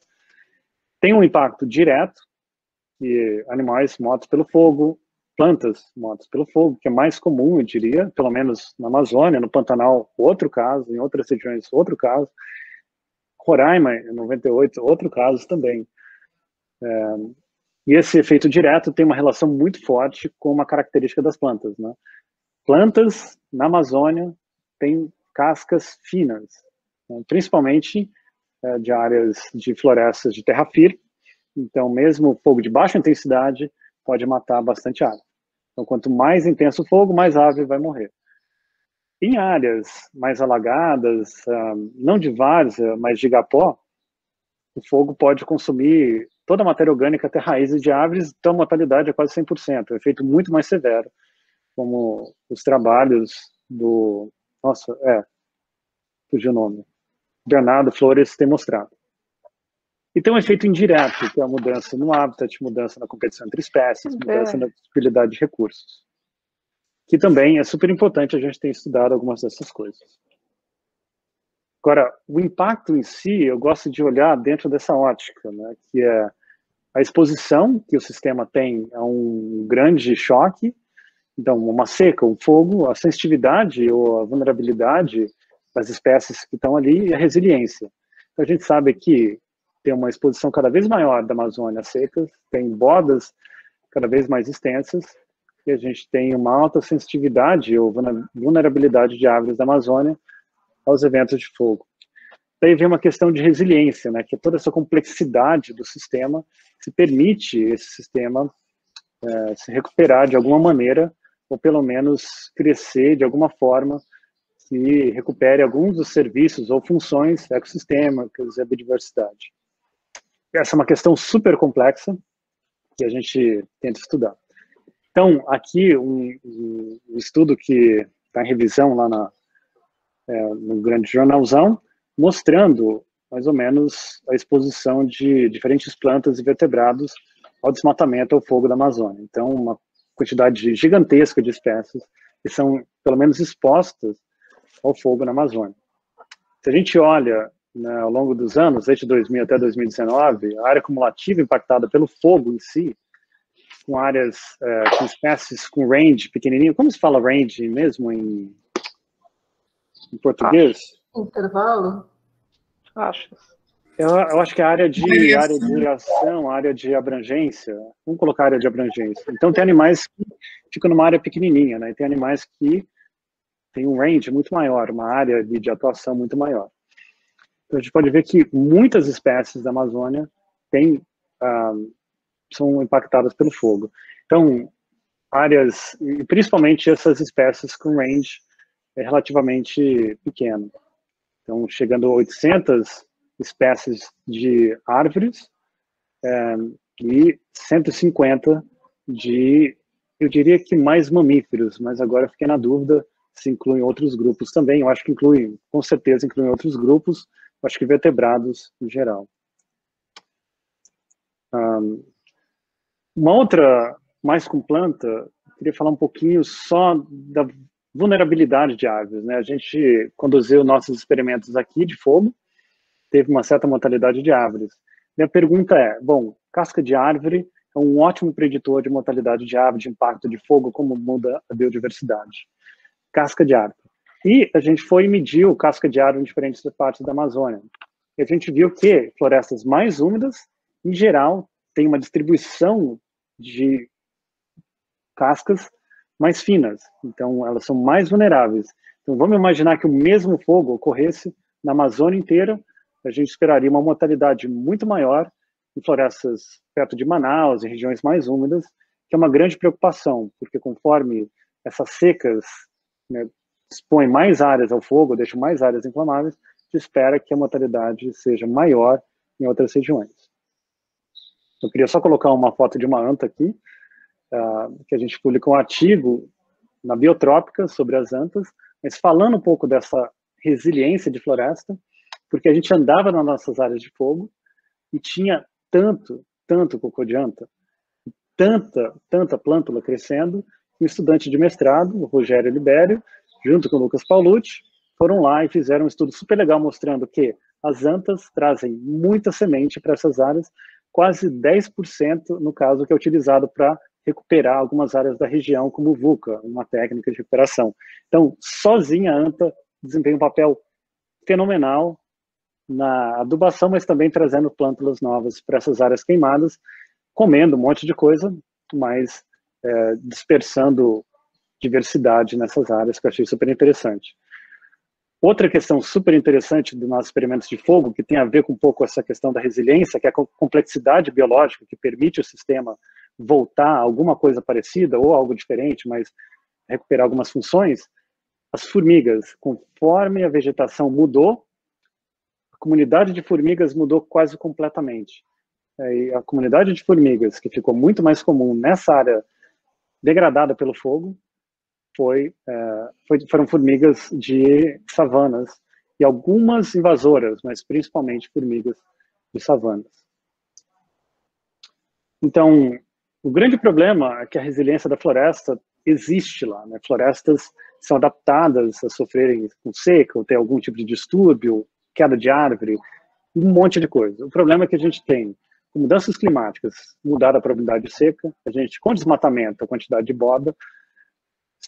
Tem um impacto direto, que animais mortos pelo fogo, plantas mortas pelo fogo, que é mais comum, eu diria, pelo menos na Amazônia, no Pantanal, outro caso, em outras regiões, outro caso. Roraima, em 98, outro caso também. É, e esse efeito direto tem uma relação muito forte com uma característica das plantas, né? Plantas na Amazônia têm cascas finas, né? principalmente é, de áreas de florestas de terra firme. Então, mesmo fogo de baixa intensidade pode matar bastante árvore. Então, quanto mais intenso o fogo, mais árvore vai morrer. Em áreas mais alagadas, ah, não de várzea, mas de igapó, o fogo pode consumir toda a matéria orgânica até raízes de árvores, então a mortalidade é quase 100%, é um efeito muito mais severo como os trabalhos do. Nossa, é, fugiu o nome. Bernardo Flores tem mostrado. E tem um efeito indireto, que é a mudança no habitat, mudança na competição entre espécies, mudança na disponibilidade de recursos. Que também é super importante a gente ter estudado algumas dessas coisas. Agora, o impacto em si, eu gosto de olhar dentro dessa ótica, né, que é a exposição que o sistema tem a um grande choque então, uma seca, um fogo, a sensitividade ou a vulnerabilidade das espécies que estão ali e a resiliência. Então, a gente sabe que tem uma exposição cada vez maior da Amazônia a secas, tem bordas cada vez mais extensas, e a gente tem uma alta sensitividade ou vulnerabilidade de árvores da Amazônia aos eventos de fogo. Daí vem uma questão de resiliência, né, que é toda essa complexidade do sistema se permite esse sistema é, se recuperar de alguma maneira ou pelo menos crescer de alguma forma que recupere alguns dos serviços ou funções quer dizer, a biodiversidade. Essa é uma questão super complexa que a gente tenta estudar. Então, aqui um, um estudo que está em revisão lá na, é, no grande jornalzão, mostrando mais ou menos a exposição de diferentes plantas e vertebrados ao desmatamento ao fogo da Amazônia. Então, uma quantidade gigantesca de espécies que são, pelo menos, expostas ao fogo na Amazônia. Se a gente olha né, ao longo dos anos, desde 2000 até 2019, a área acumulativa impactada pelo fogo em si, com áreas, é, com espécies com range pequenininho, como se fala range mesmo em, em português? Intervalo? Acho. Eu, eu, acho que a área de área de ação, área de abrangência, vamos colocar área de abrangência. Então tem animais que ficam numa área pequenininha, né? E tem animais que tem um range muito maior, uma área de, de atuação muito maior. Então, a gente pode ver que muitas espécies da Amazônia têm, ah, são impactadas pelo fogo. Então, áreas, principalmente essas espécies com range é relativamente pequeno. Então, chegando a 800 espécies de árvores é, e 150 de, eu diria que mais mamíferos, mas agora fiquei na dúvida se incluem outros grupos também. Eu acho que inclui, com certeza, incluem outros grupos, acho que vertebrados em geral. Um, uma outra, mais com planta, queria falar um pouquinho só da vulnerabilidade de árvores. Né? A gente conduziu nossos experimentos aqui de fogo, teve uma certa mortalidade de árvores. Minha pergunta é, bom, casca de árvore é um ótimo preditor de mortalidade de árvore, de impacto de fogo, como muda a biodiversidade. Casca de árvore. E a gente foi e mediu casca de árvore em diferentes partes da Amazônia. E a gente viu que florestas mais úmidas, em geral, têm uma distribuição de cascas mais finas, então elas são mais vulneráveis. Então vamos imaginar que o mesmo fogo ocorresse na Amazônia inteira, a gente esperaria uma mortalidade muito maior em florestas perto de Manaus, em regiões mais úmidas, que é uma grande preocupação, porque conforme essas secas né, expõem mais áreas ao fogo, deixam mais áreas inflamáveis, se espera que a mortalidade seja maior em outras regiões. Eu queria só colocar uma foto de uma anta aqui, uh, que a gente publicou um artigo na Biotrópica sobre as antas, mas falando um pouco dessa resiliência de floresta, porque a gente andava nas nossas áreas de fogo e tinha tanto, tanto cocô de anta, tanta, tanta plântula crescendo, um estudante de mestrado, o Rogério Libério, junto com o Lucas Paulucci, foram lá e fizeram um estudo super legal mostrando que as antas trazem muita semente para essas áreas, quase 10% no caso que é utilizado para recuperar algumas áreas da região, como VUCA, uma técnica de recuperação. Então, sozinha a anta desempenha um papel fenomenal na adubação, mas também trazendo plântulas novas para essas áreas queimadas, comendo um monte de coisa, mas é, dispersando diversidade nessas áreas, que eu achei super interessante. Outra questão super interessante do nosso experimentos de fogo, que tem a ver com um pouco essa questão da resiliência, que é a complexidade biológica que permite o sistema voltar a alguma coisa parecida ou algo diferente, mas recuperar algumas funções, as formigas, conforme a vegetação mudou, a comunidade de formigas mudou quase completamente. E a comunidade de formigas, que ficou muito mais comum nessa área degradada pelo fogo, foi, é, foi, foram formigas de savanas e algumas invasoras, mas principalmente formigas de savanas. Então, o grande problema é que a resiliência da floresta existe lá. Né? Florestas são adaptadas a sofrerem com seca, ou ter algum tipo de distúrbio, queda de árvore, um monte de coisa. O problema é que a gente tem com mudanças climáticas, mudar a probabilidade de seca, a gente, com desmatamento, a quantidade de boda,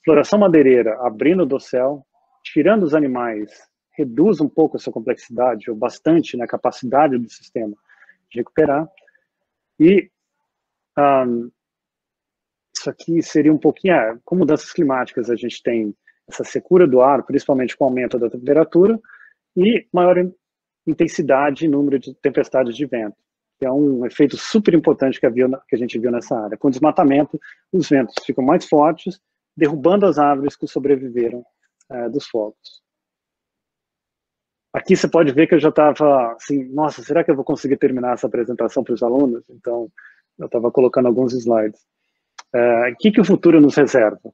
exploração madeireira abrindo do céu, tirando os animais, reduz um pouco essa complexidade, ou bastante na né, capacidade do sistema de recuperar. E um, isso aqui seria um pouquinho, é, com mudanças climáticas a gente tem essa secura do ar, principalmente com o aumento da temperatura, e maior intensidade e número de tempestades de vento, que é um efeito super importante que a, que a gente viu nessa área. Com desmatamento, os ventos ficam mais fortes derrubando as árvores que sobreviveram é, dos fogos. Aqui você pode ver que eu já estava assim, nossa, será que eu vou conseguir terminar essa apresentação para os alunos? Então, eu estava colocando alguns slides. O que, que o futuro nos reserva?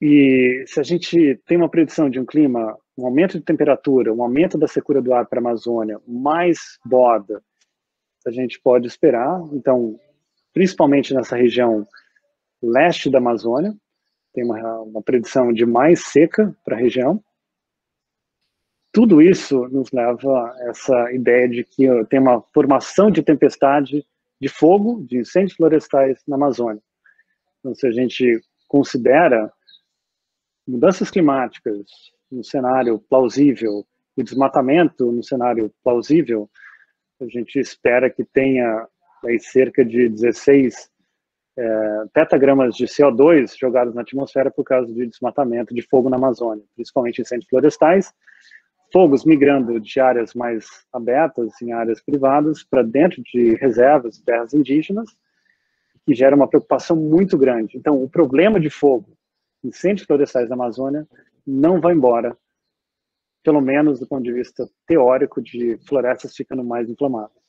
E se a gente tem uma predição de um clima, um aumento de temperatura, um aumento da secura do ar para a Amazônia, mais borda, a gente pode esperar, então, principalmente nessa região leste da Amazônia, tem uma, uma predição de mais seca para a região. Tudo isso nos leva a essa ideia de que tem uma formação de tempestade de fogo, de incêndios florestais na Amazônia. Então, se a gente considera mudanças climáticas no cenário plausível e desmatamento no cenário plausível, a gente espera que tenha aí, cerca de 16 é, petagramas de CO2 jogados na atmosfera por causa de desmatamento de fogo na Amazônia, principalmente incêndios florestais, fogos migrando de áreas mais abertas em áreas privadas para dentro de reservas, terras indígenas, que gera uma preocupação muito grande. Então, o problema de fogo, incêndios florestais na Amazônia, não vai embora, pelo menos do ponto de vista teórico de florestas ficando mais inflamadas.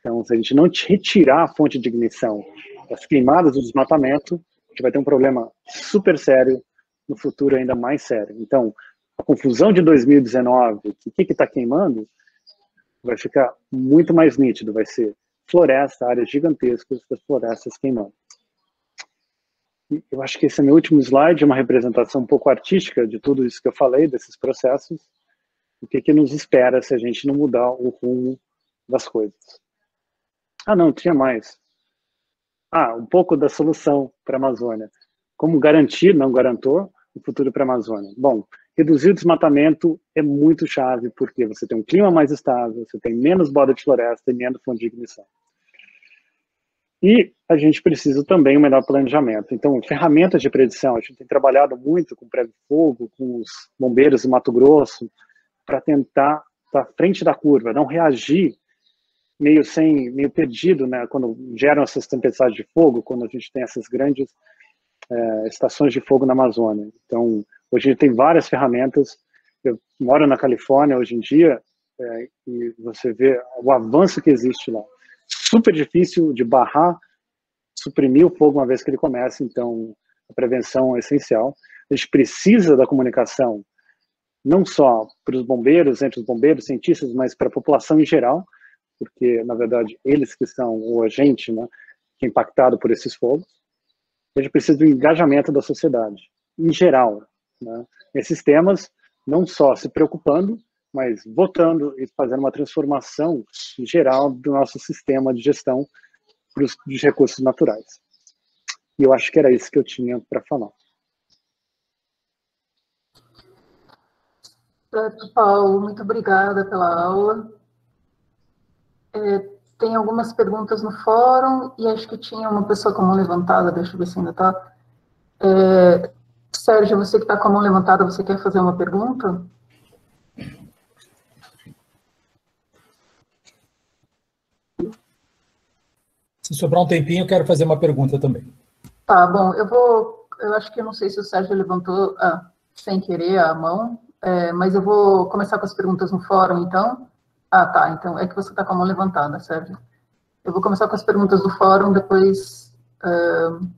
Então, se a gente não retirar a fonte de ignição das queimadas do desmatamento, a gente vai ter um problema super sério no futuro ainda mais sério. Então, a confusão de 2019, o que está queimando, vai ficar muito mais nítido, vai ser floresta, áreas gigantescas das florestas queimando. Eu acho que esse é meu último slide, uma representação um pouco artística de tudo isso que eu falei, desses processos, o que, que nos espera se a gente não mudar o rumo das coisas. Ah, não, tinha mais. Ah, um pouco da solução para a Amazônia. Como garantir, não garantou, o futuro para a Amazônia? Bom, reduzir o desmatamento é muito chave, porque você tem um clima mais estável, você tem menos borda de floresta e menos fonte de ignição. E a gente precisa também um melhor planejamento. Então, ferramentas de predição, a gente tem trabalhado muito com prévio fogo, com os bombeiros do Mato Grosso, para tentar estar à frente da curva, não reagir meio sem, meio perdido, né, quando geram essas tempestades de fogo, quando a gente tem essas grandes é, estações de fogo na Amazônia. Então, hoje tem várias ferramentas. Eu moro na Califórnia hoje em dia é, e você vê o avanço que existe lá. Super difícil de barrar, suprimir o fogo uma vez que ele começa, então a prevenção é essencial. A gente precisa da comunicação, não só para os bombeiros, entre os bombeiros, cientistas, mas para a população em geral, porque, na verdade, eles que são o agente né, é impactado por esses fogos. A gente precisa do engajamento da sociedade, em geral, né, nesses temas, não só se preocupando, mas votando e fazendo uma transformação geral do nosso sistema de gestão dos recursos naturais. E eu acho que era isso que eu tinha para falar. Paulo, muito obrigada pela aula. É, tem algumas perguntas no fórum e acho que tinha uma pessoa com a mão levantada, deixa eu ver se ainda está. É, Sérgio, você que está com a mão levantada, você quer fazer uma pergunta? Se sobrar um tempinho, eu quero fazer uma pergunta também. Tá, bom, eu vou, eu acho que eu não sei se o Sérgio levantou ah, sem querer a mão, é, mas eu vou começar com as perguntas no fórum, então. Ah, tá. Então é que você está com a mão levantada, Sérgio. Eu vou começar com as perguntas do fórum, depois. Uh...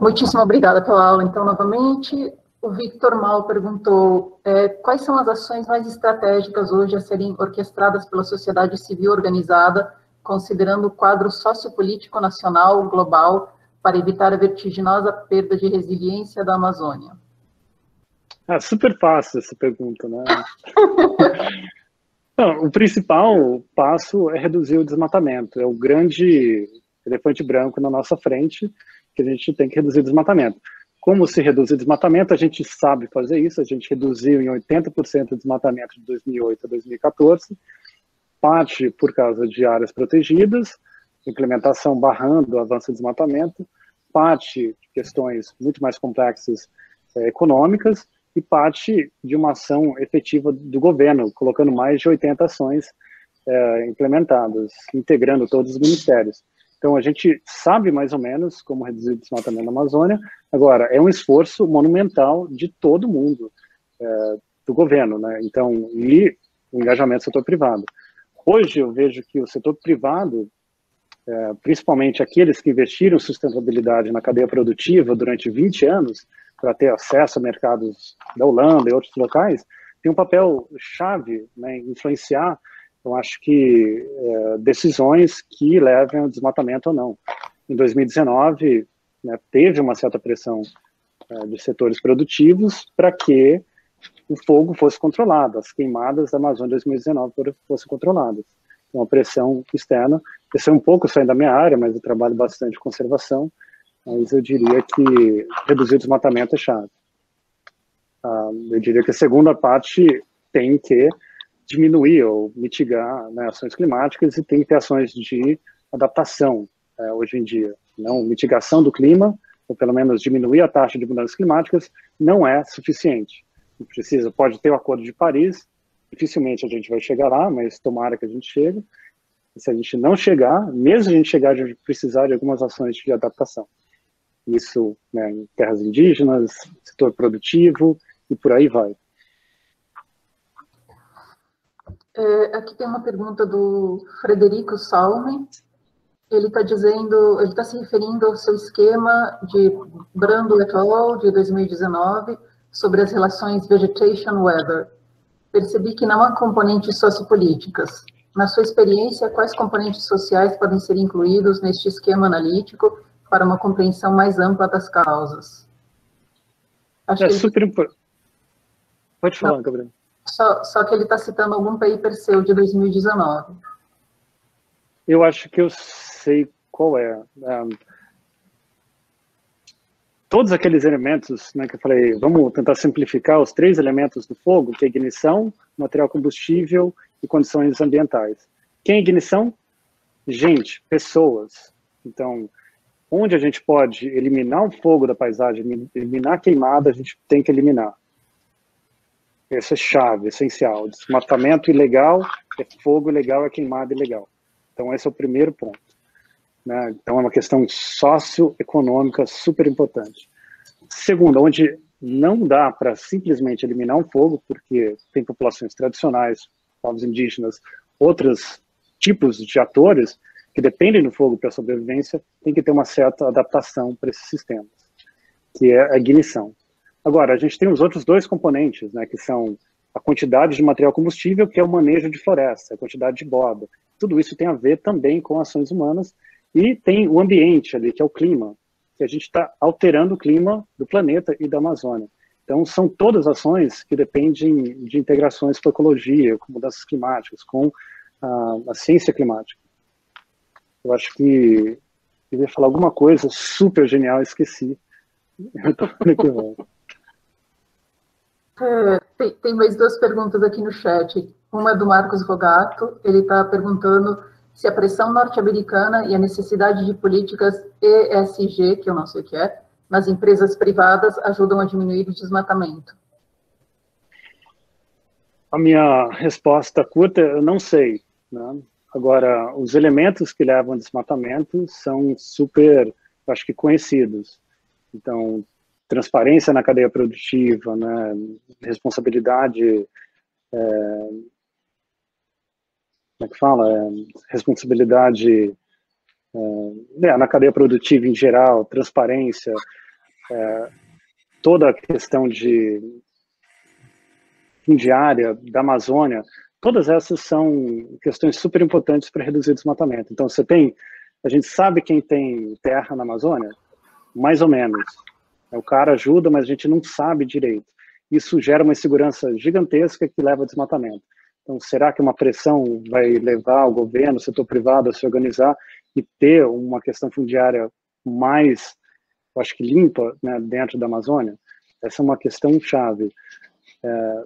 Muitíssimo obrigada pela aula, então, novamente. O Victor Mal perguntou é, quais são as ações mais estratégicas hoje a serem orquestradas pela sociedade civil organizada, considerando o quadro sociopolítico nacional global, para evitar a vertiginosa perda de resiliência da Amazônia? Ah, super fácil essa pergunta, né? Não, o principal passo é reduzir o desmatamento. É o grande elefante branco na nossa frente que a gente tem que reduzir o desmatamento. Como se reduz o desmatamento? A gente sabe fazer isso. A gente reduziu em 80% o desmatamento de 2008 a 2014, parte por causa de áreas protegidas, implementação barrando o avanço do desmatamento, parte de questões muito mais complexas é, econômicas, e parte de uma ação efetiva do governo, colocando mais de 80 ações é, implementadas, integrando todos os ministérios. Então, a gente sabe mais ou menos como reduzir o desmatamento na Amazônia. Agora, é um esforço monumental de todo mundo, é, do governo, né? Então, e o engajamento do setor privado. Hoje, eu vejo que o setor privado, é, principalmente aqueles que investiram sustentabilidade na cadeia produtiva durante 20 anos, para ter acesso a mercados da Holanda e outros locais, tem um papel chave né, influenciar, eu acho que, é, decisões que levem ao desmatamento ou não. Em 2019, né, teve uma certa pressão é, de setores produtivos para que o fogo fosse controlado, as queimadas da Amazônia 2019 fossem controladas. Uma pressão externa. Esse é um pouco saindo da minha área, mas eu trabalho bastante conservação, mas eu diria que reduzir o desmatamento é chave. Ah, eu diria que a segunda parte tem que diminuir ou mitigar né, ações climáticas e tem que ter ações de adaptação. é, hoje em dia. Não, mitigação do clima, ou pelo menos diminuir a taxa de mudanças climáticas, não é suficiente. Precisa, pode ter o Acordo de Paris, dificilmente a gente vai chegar lá, mas tomara que a gente chegue. E se a gente não chegar, mesmo a gente chegar, a gente precisar de algumas ações de adaptação. Isso né, em terras indígenas, setor produtivo e por aí vai. É, aqui tem uma pergunta do Frederico Salme. Ele está dizendo, ele está se referindo ao seu esquema de Brando et al. de 2019 sobre as relações vegetation-weather. Percebi que não há componentes sociopolíticas. Na sua experiência, quais componentes sociais podem ser incluídos neste esquema analítico para uma compreensão mais ampla das causas? Acho é super importante. Pode falar, não. Gabriel. Só, só que ele está citando algum paper seu de 2019. Eu acho que eu sei qual é. Um, todos aqueles elementos né, que eu falei, vamos tentar simplificar os três elementos do fogo, que é ignição, material combustível e condições ambientais. Quem é ignição? Gente, pessoas. Então, onde a gente pode eliminar o fogo da paisagem, eliminar a queimada, a gente tem que eliminar. Essa é chave, essencial. Desmatamento ilegal é fogo ilegal, é queimada ilegal. Então, esse é o primeiro ponto. Né? Então, é uma questão socioeconômica super importante. Segundo, onde não dá para simplesmente eliminar um fogo, porque tem populações tradicionais, povos indígenas, outros tipos de atores que dependem do fogo para sobrevivência, tem que ter uma certa adaptação para esses sistemas, que é a ignição. Agora, a gente tem os outros dois componentes, né, que são a quantidade de material combustível, que é o manejo de floresta, a quantidade de borda. Tudo isso tem a ver também com ações humanas e tem o ambiente ali, que é o clima, que a gente está alterando o clima do planeta e da Amazônia. Então, são todas ações que dependem de integrações com a ecologia, com mudanças climáticas, com a, a ciência climática. Eu acho que eu ia falar alguma coisa super genial, esqueci. Eu tô falando é, tem, tem, mais duas perguntas aqui no chat. Uma é do Marcos Rogato, ele está perguntando se a pressão norte-americana e a necessidade de políticas ESG, que eu não sei o que é, nas empresas privadas ajudam a diminuir o desmatamento. A minha resposta curta, eu não sei. Né? Agora, os elementos que levam ao desmatamento são super, acho que conhecidos. Então, transparência na cadeia produtiva, né, responsabilidade, é, como é que fala, é, responsabilidade é, na cadeia produtiva em geral, transparência, é, toda a questão de fundiária da Amazônia, todas essas são questões super importantes para reduzir o desmatamento. Então, você tem, a gente sabe quem tem terra na Amazônia, mais ou menos, o cara ajuda, mas a gente não sabe direito. Isso gera uma insegurança gigantesca que leva ao desmatamento. Então, será que uma pressão vai levar o governo, o setor privado a se organizar e ter uma questão fundiária mais, eu acho que limpa, né, dentro da Amazônia? Essa é uma questão chave. É,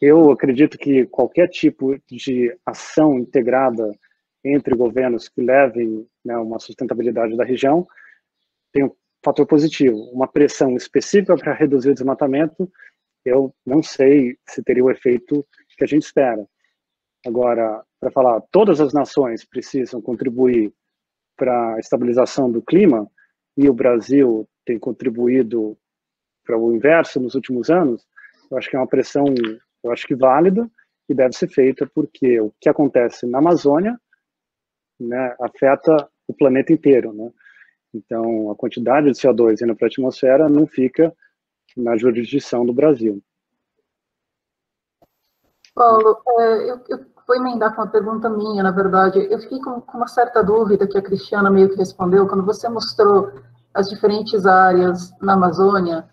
eu acredito que qualquer tipo de ação integrada entre governos que levem né, uma sustentabilidade da região tem fator positivo. Uma pressão específica para reduzir o desmatamento, eu não sei se teria o efeito que a gente espera. Agora, para falar, todas as nações precisam contribuir para a estabilização do clima, e o Brasil tem contribuído para o inverso nos últimos anos, eu acho que é uma pressão, eu acho que válida e deve ser feita porque o que acontece na Amazônia né, afeta o planeta inteiro, né? Então, a quantidade de CO2 indo para a atmosfera não fica na jurisdição do Brasil. Paulo, é, eu, eu, vou emendar com uma pergunta minha, na verdade. Eu fiquei com, com, uma certa dúvida que a Cristiana meio que respondeu, quando você mostrou as diferentes áreas na Amazônia,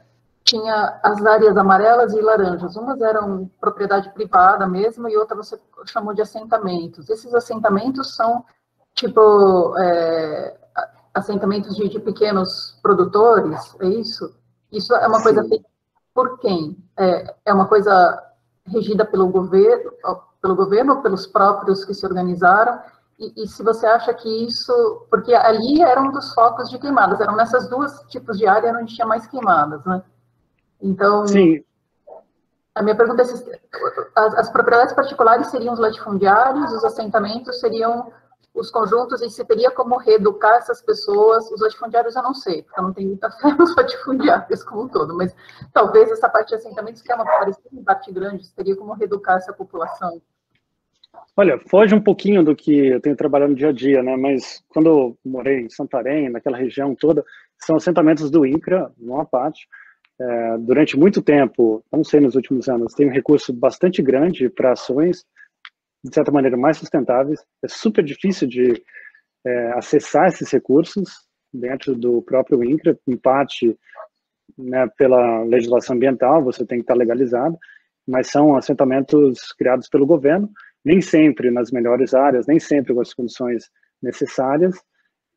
tinha as áreas amarelas e laranjas. Umas eram propriedade privada mesmo, e outra você chamou de assentamentos. Esses assentamentos são, tipo, é, assentamentos de, de, pequenos produtores, é isso? Isso é uma Sim. coisa feita por quem? É, é uma coisa regida pelo governo, pelo governo ou pelos próprios que se organizaram? E, e, se você acha que isso, porque ali era um dos focos de queimadas, eram nessas duas tipos de área onde tinha mais queimadas, né? Então, Sim. a minha pergunta é se as, as propriedades particulares seriam os latifundiários, os assentamentos seriam os conjuntos e se teria como reeducar essas pessoas, os latifundiários eu não sei, porque eu não tenho muita fé nos latifundiários como um todo, mas talvez essa parte de assentamentos, que é uma parecida em parte grande, teria como reeducar essa população. Olha, foge um pouquinho do que eu tenho trabalhado no dia a dia, né? Mas quando eu morei em Santarém, naquela região toda, são assentamentos do INCRA, uma parte. É, durante muito tempo, não sei nos últimos anos, tem um recurso bastante grande para ações de certa maneira, mais sustentáveis. É super difícil de é, acessar esses recursos dentro do próprio INCRA, em parte né, pela legislação ambiental, você tem que estar legalizado, mas são assentamentos criados pelo governo, nem sempre nas melhores áreas, nem sempre com as condições necessárias,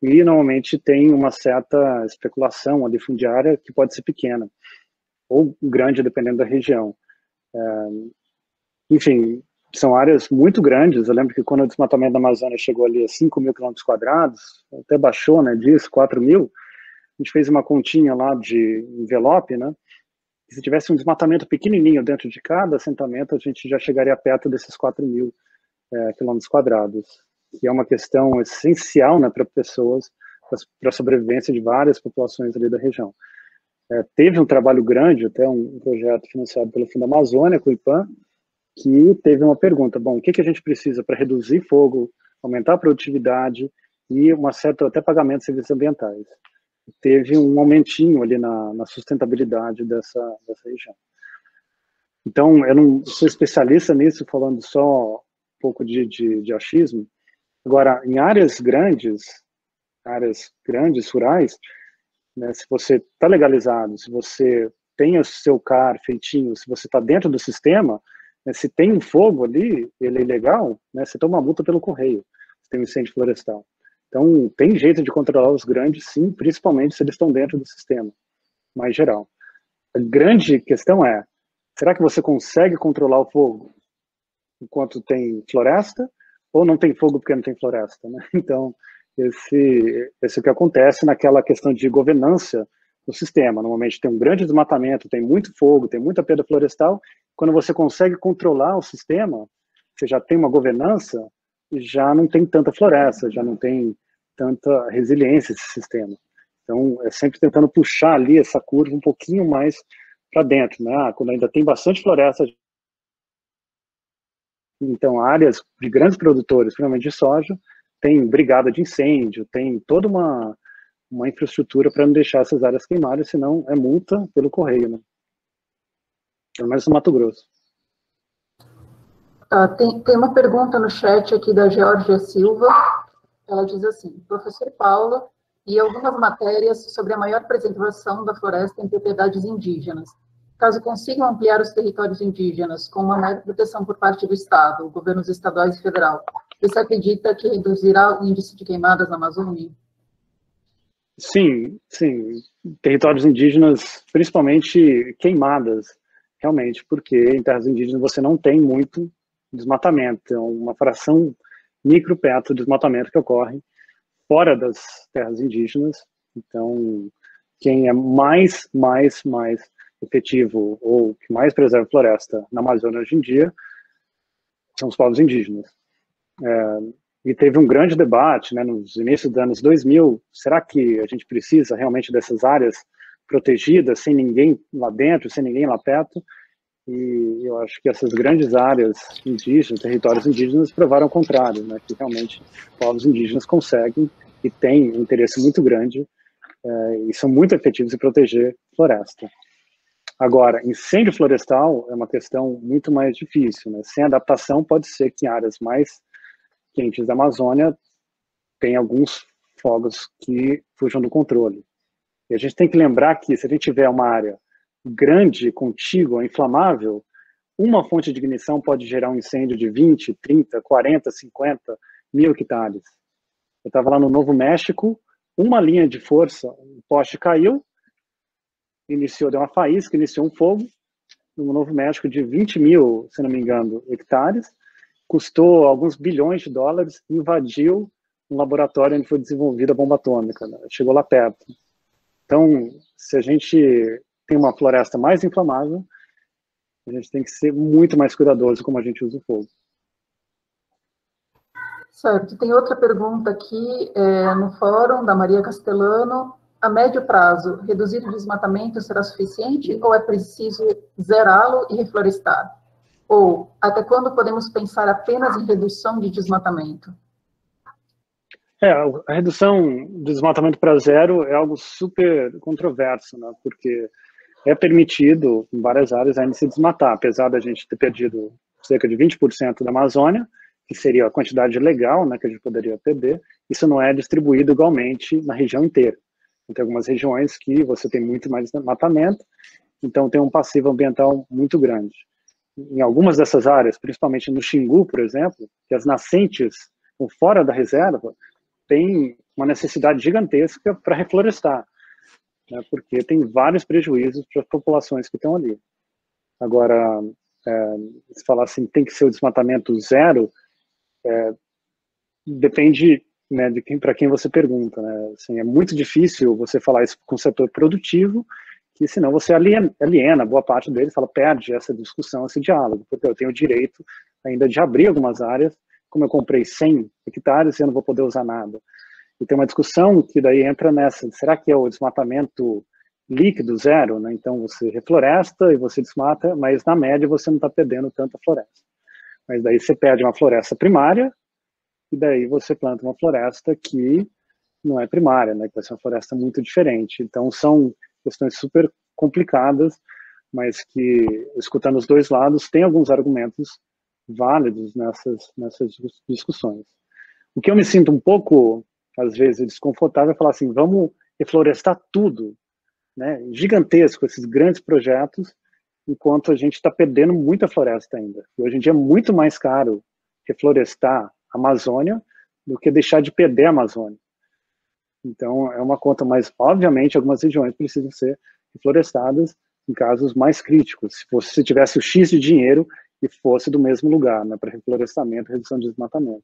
e normalmente tem uma certa especulação ali fundiária que pode ser pequena, ou grande, dependendo da região. É, enfim, são áreas muito grandes. Eu lembro que quando o desmatamento da Amazônia chegou ali a 5 mil quilômetros quadrados, até baixou, né, disso, 4 mil, a gente fez uma continha lá de envelope, né, se tivesse um desmatamento pequenininho dentro de cada assentamento, a gente já chegaria perto desses 4 mil é, quilômetros quadrados, que é uma questão essencial, né, para pessoas, para a sobrevivência de várias populações ali da região. É, teve um trabalho grande, até um projeto financiado pelo Fundo Amazônia, com o IPAN, que teve uma pergunta, bom, o que, que a gente precisa para reduzir fogo, aumentar a produtividade e uma certa até pagamento de serviços ambientais. Teve um aumentinho ali na, na sustentabilidade dessa, dessa região. Então, eu não sou especialista nisso, falando só um pouco de, de, de achismo. Agora, em áreas grandes, áreas grandes, rurais, né, se você está legalizado, se você tem o seu CAR feitinho, se você está dentro do sistema, né, se tem um fogo ali, ele é ilegal, né, você toma uma multa pelo correio, se tem um incêndio florestal. Então, tem jeito de controlar os grandes, sim, principalmente se eles estão dentro do sistema, mais geral. A grande questão é, será que você consegue controlar o fogo enquanto tem floresta, ou não tem fogo porque não tem floresta, né? Então, esse, esse que acontece naquela questão de governança do sistema. Normalmente tem um grande desmatamento, tem muito fogo, tem muita perda florestal, quando você consegue controlar o sistema, você já tem uma governança, já não tem tanta floresta, já não tem tanta resiliência esse sistema. Então, é sempre tentando puxar ali essa curva um pouquinho mais para dentro, né? Ah, quando ainda tem bastante floresta, então áreas de grandes produtores, principalmente de soja, tem brigada de incêndio, tem toda uma, uma infraestrutura para não deixar essas áreas queimarem, senão é multa pelo correio, né? pelo menos no Mato Grosso. Ah, tem, tem uma pergunta no chat aqui da Georgia Silva. Ela diz assim: Professor Paulo, e algumas matérias sobre a maior preservação da floresta em propriedades indígenas. Caso consigam ampliar os territórios indígenas com uma maior proteção por parte do Estado, governos estaduais e federal, você acredita que reduzirá o índice de queimadas na Amazônia? Sim, sim. Territórios indígenas, principalmente queimadas, realmente, porque em terras indígenas você não tem muito desmatamento, é uma fração micro perto do desmatamento que ocorre fora das terras indígenas. Então, quem é mais, mais, mais efetivo ou que mais preserva floresta na Amazônia hoje em dia são os povos indígenas. É, e teve um grande debate né, nos inícios dos anos 2000, será que a gente precisa realmente dessas áreas protegidas, sem ninguém lá dentro, sem ninguém lá perto. E eu acho que essas grandes áreas indígenas, territórios indígenas, provaram o contrário, né? que realmente povos indígenas conseguem e têm um interesse muito grande é, e são muito efetivos em proteger floresta. Agora, incêndio florestal é uma questão muito mais difícil. Né? Sem adaptação, pode ser que em áreas mais quentes da Amazônia tenha alguns fogos que fujam do controle. E a gente tem que lembrar que se a gente tiver uma área grande, contígua, inflamável, uma fonte de ignição pode gerar um incêndio de 20, 30, 40, 50 mil hectares. Eu estava lá no Novo México, uma linha de força, um poste caiu, iniciou, deu uma faísca, iniciou um fogo, no Novo México de 20 mil, se não me engano, hectares, custou alguns bilhões de dólares invadiu um laboratório onde foi desenvolvida a bomba atômica, né? chegou lá perto. Então, se a gente tem uma floresta mais inflamável, a gente tem que ser muito mais cuidadoso como a gente usa o fogo. Certo. Tem outra pergunta aqui é, no fórum da Maria Castellano. A médio prazo, reduzir o desmatamento será suficiente ou é preciso zerá-lo e reflorestar? Ou até quando podemos pensar apenas em redução de desmatamento? É, a redução do desmatamento para zero é algo super controverso, né? porque é permitido em várias áreas ainda se desmatar, apesar da gente ter perdido cerca de 20% da Amazônia, que seria a quantidade legal né, que a gente poderia perder, isso não é distribuído igualmente na região inteira. Tem algumas regiões que você tem muito mais desmatamento, então tem um passivo ambiental muito grande. Em algumas dessas áreas, principalmente no Xingu, por exemplo, que as nascentes fora da reserva, tem uma necessidade gigantesca para reflorestar, né, porque tem vários prejuízos para as populações que estão ali. Agora, é, se falar assim, tem que ser o desmatamento zero, é, depende né, de quem para quem você pergunta. Né? Assim, é muito difícil você falar isso com o setor produtivo, que senão você aliena, boa parte deles, fala, perde essa discussão, esse diálogo, porque eu tenho o direito ainda de abrir algumas áreas como eu comprei 100 hectares, eu não vou poder usar nada. E tem uma discussão que daí entra nessa, será que é o desmatamento líquido, zero, né? Então você refloresta e você desmata, mas na média você não está perdendo tanta floresta. Mas daí você perde uma floresta primária e daí você planta uma floresta que não é primária, né? Que vai ser uma floresta muito diferente. Então são questões super complicadas, mas que escutando os dois lados tem alguns argumentos válidos nessas, nessas discussões. O que eu me sinto um pouco, às vezes, desconfortável é falar assim, vamos reflorestar tudo, né, gigantesco, esses grandes projetos, enquanto a gente está perdendo muita floresta ainda. E hoje em dia é muito mais caro reflorestar a Amazônia do que deixar de perder a Amazônia. Então, é uma conta, mas, obviamente, algumas regiões precisam ser reflorestadas em casos mais críticos. Se você tivesse o X de dinheiro, e fosse do mesmo lugar, né, para reflorestamento redução de desmatamento.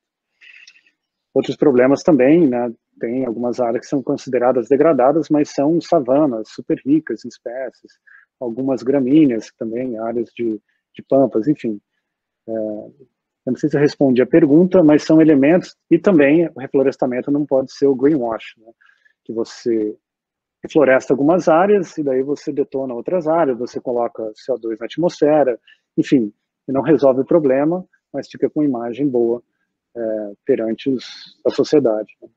Outros problemas também, né, tem algumas áreas que são consideradas degradadas, mas são savanas super ricas em espécies, algumas gramíneas também, áreas de, de pampas, enfim. É, eu não sei se eu respondi a pergunta, mas são elementos, e também o reflorestamento não pode ser o greenwash, né, que você refloresta algumas áreas e daí você detona outras áreas, você coloca CO2 na atmosfera, enfim, não resolve o problema, mas fica com imagem boa é, perante os, a sociedade. Né?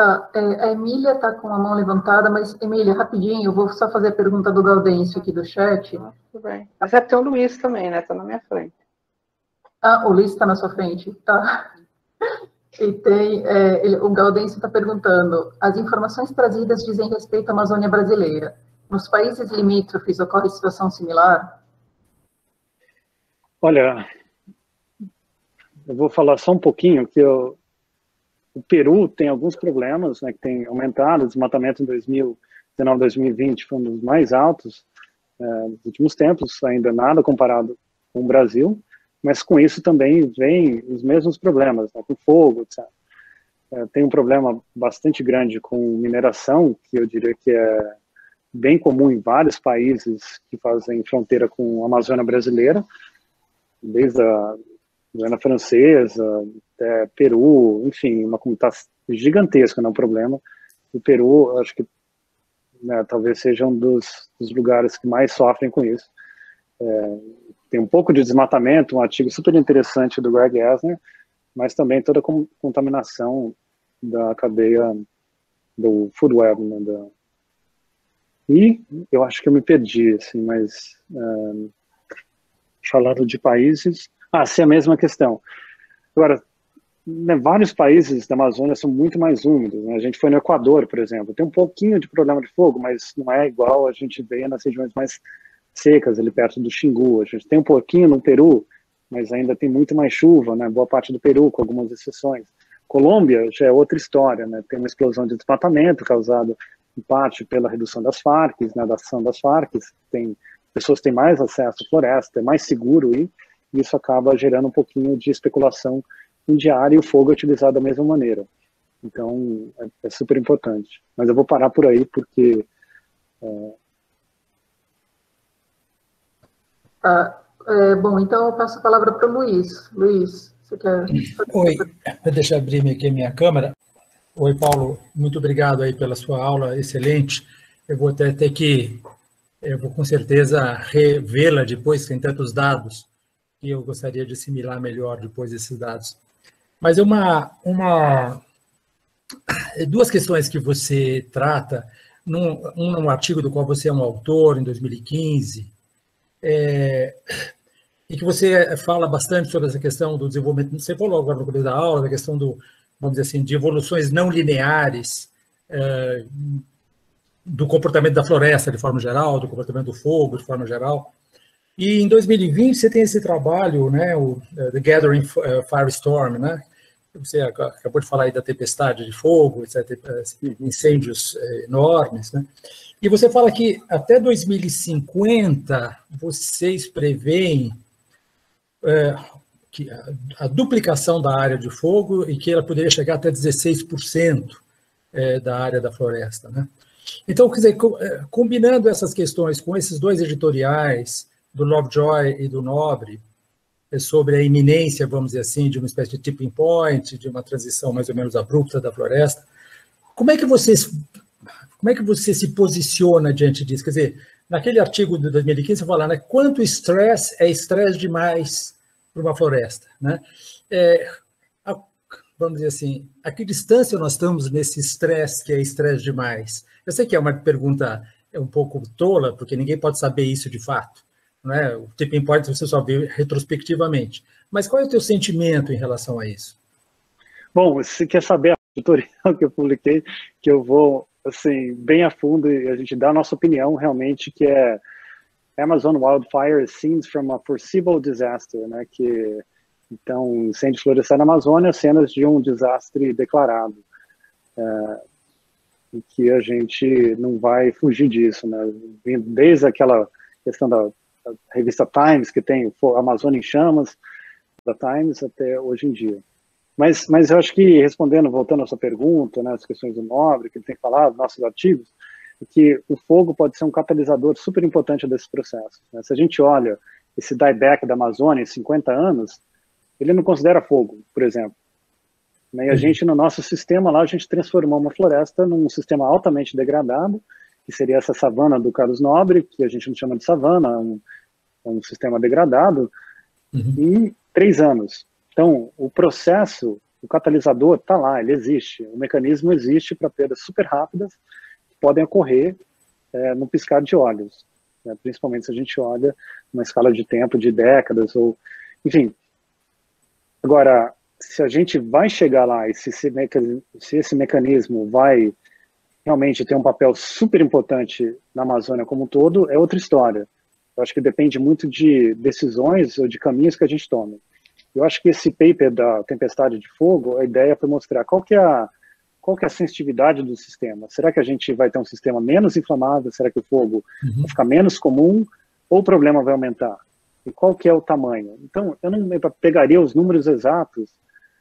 Tá, é, a Emília está com a mão levantada, mas, Emília, rapidinho, eu vou só fazer a pergunta do Gaudêncio aqui do chat. Ah, tudo bem. Mas é tem o Luiz também, né? Está na minha frente. Ah, o Luiz está na sua frente, tá. E tem, é, ele, o Gaudêncio está perguntando, as informações trazidas dizem respeito à Amazônia brasileira. Nos países limítrofes ocorre situação similar? Olha, eu vou falar só um pouquinho que eu, o Peru tem alguns problemas, né, que tem aumentado, o desmatamento em 2019, 2020 foi um dos mais altos é, nos últimos tempos, ainda nada comparado com o Brasil, mas com isso também vem os mesmos problemas, né, com fogo, etc. É, tem um problema bastante grande com mineração, que eu diria que é bem comum em vários países que fazem fronteira com a Amazônia brasileira, desde a Guiana Francesa, até Peru, enfim, uma comunidade gigantesca, não é um problema. O Peru, acho que né, talvez seja um dos, dos, lugares que mais sofrem com isso. É, tem um pouco de desmatamento, um artigo super interessante do Greg Esner, mas também toda a contaminação da cadeia do food web, né, da, e eu acho que eu me perdi, assim, mas uh, falando de países, ah, sim, a mesma questão. Agora, né, vários países da Amazônia são muito mais úmidos. Né? A gente foi no Equador, por exemplo, tem um pouquinho de problema de fogo, mas não é igual a gente vê nas regiões mais secas, ali perto do Xingu. A gente tem um pouquinho no Peru, mas ainda tem muito mais chuva, né? Boa parte do Peru, com algumas exceções. Colômbia já é outra história, né? Tem uma explosão de desmatamento causado em parte pela redução das Farc, né, da ação das Farc, tem, pessoas têm mais acesso à floresta, é mais seguro ir, isso acaba gerando um pouquinho de especulação fundiária e o fogo é utilizado da mesma maneira. Então, é, é super importante. Mas eu vou parar por aí, porque... É... Ah, é, bom, então eu passo a palavra para o Luiz. Luiz, você quer... Oi, deixa eu abrir aqui a minha câmera. Oi, Paulo, muito obrigado aí pela sua aula, excelente. Eu vou até ter que, eu vou com certeza revê-la depois, tem tantos dados, e eu gostaria de assimilar melhor depois desses dados. Mas uma, uma, duas questões que você trata, num, um artigo do qual você é um autor, em 2015, é, e que você fala bastante sobre essa questão do desenvolvimento, você falou agora no começo da aula, da questão do, vamos dizer assim, de evoluções não lineares é, do comportamento da floresta de forma geral, do comportamento do fogo de forma geral. E em 2020 você tem esse trabalho, né, o The Gathering Firestorm, né, você acabou de falar aí da tempestade de fogo, etc., incêndios é, enormes, né? E você fala que até 2050 vocês preveem é, que a, duplicação da área de fogo e que ela poderia chegar até 16% é, da área da floresta, né? Então, quer dizer, combinando essas questões com esses dois editoriais, do Lovejoy e do Nobre, é sobre a iminência, vamos dizer assim, de uma espécie de tipping point, de uma transição mais ou menos abrupta da floresta. Como é que você, como é que você se posiciona diante disso? Quer dizer, naquele artigo de 2015 você fala, né, quanto estresse é estresse demais para uma floresta, né? É, a, vamos dizer assim, a que distância nós estamos nesse estresse que é estresse demais? Eu sei que é uma pergunta um pouco tola, porque ninguém pode saber isso de fato, né? O tipping point você só vê retrospectivamente. Mas qual é o teu sentimento em relação a isso? Bom, se quer saber a tutorial que eu publiquei, que eu vou assim bem a fundo e a gente dá a nossa opinião realmente que é Amazon Wildfire Scenes from a Foreseeable Disaster, né? Que então incêndio florestal na Amazônia, cenas de um desastre declarado. É, e que a gente não vai fugir disso, né? Desde aquela questão da a revista Times, que tem a Amazônia em Chamas, da Times, até hoje em dia. Mas, mas eu acho que, respondendo, voltando à sua pergunta, né, as questões do nobre, que ele tem falado, nossos artigos, é que o fogo pode ser um catalisador super importante desse processo. Né? Se a gente olha esse dieback da Amazônia em 50 anos, ele não considera fogo, por exemplo. Né? E a uhum. gente, no nosso sistema lá, a gente transformou uma floresta num sistema altamente degradado, que seria essa savana do Carlos Nobre, que a gente não chama de savana, um, um sistema degradado, uhum. em três anos. Então, o processo, o catalisador está lá, ele existe. O mecanismo existe para perdas super rápidas que podem ocorrer é, no piscar de olhos, né? principalmente se a gente olha uma escala de tempo de décadas ou, enfim. Agora, se a gente vai chegar lá e se esse, se esse mecanismo vai realmente ter um papel super importante na Amazônia como um todo, é outra história. Eu acho que depende muito de decisões ou de caminhos que a gente tome. Eu acho que esse paper da tempestade de fogo, a ideia foi mostrar qual que é a, qual que é a sensitividade do sistema. Será que a gente vai ter um sistema menos inflamável? Será que o fogo uhum. vai ficar menos comum? Ou o problema vai aumentar? E qual que é o tamanho? Então, eu não pegaria os números exatos,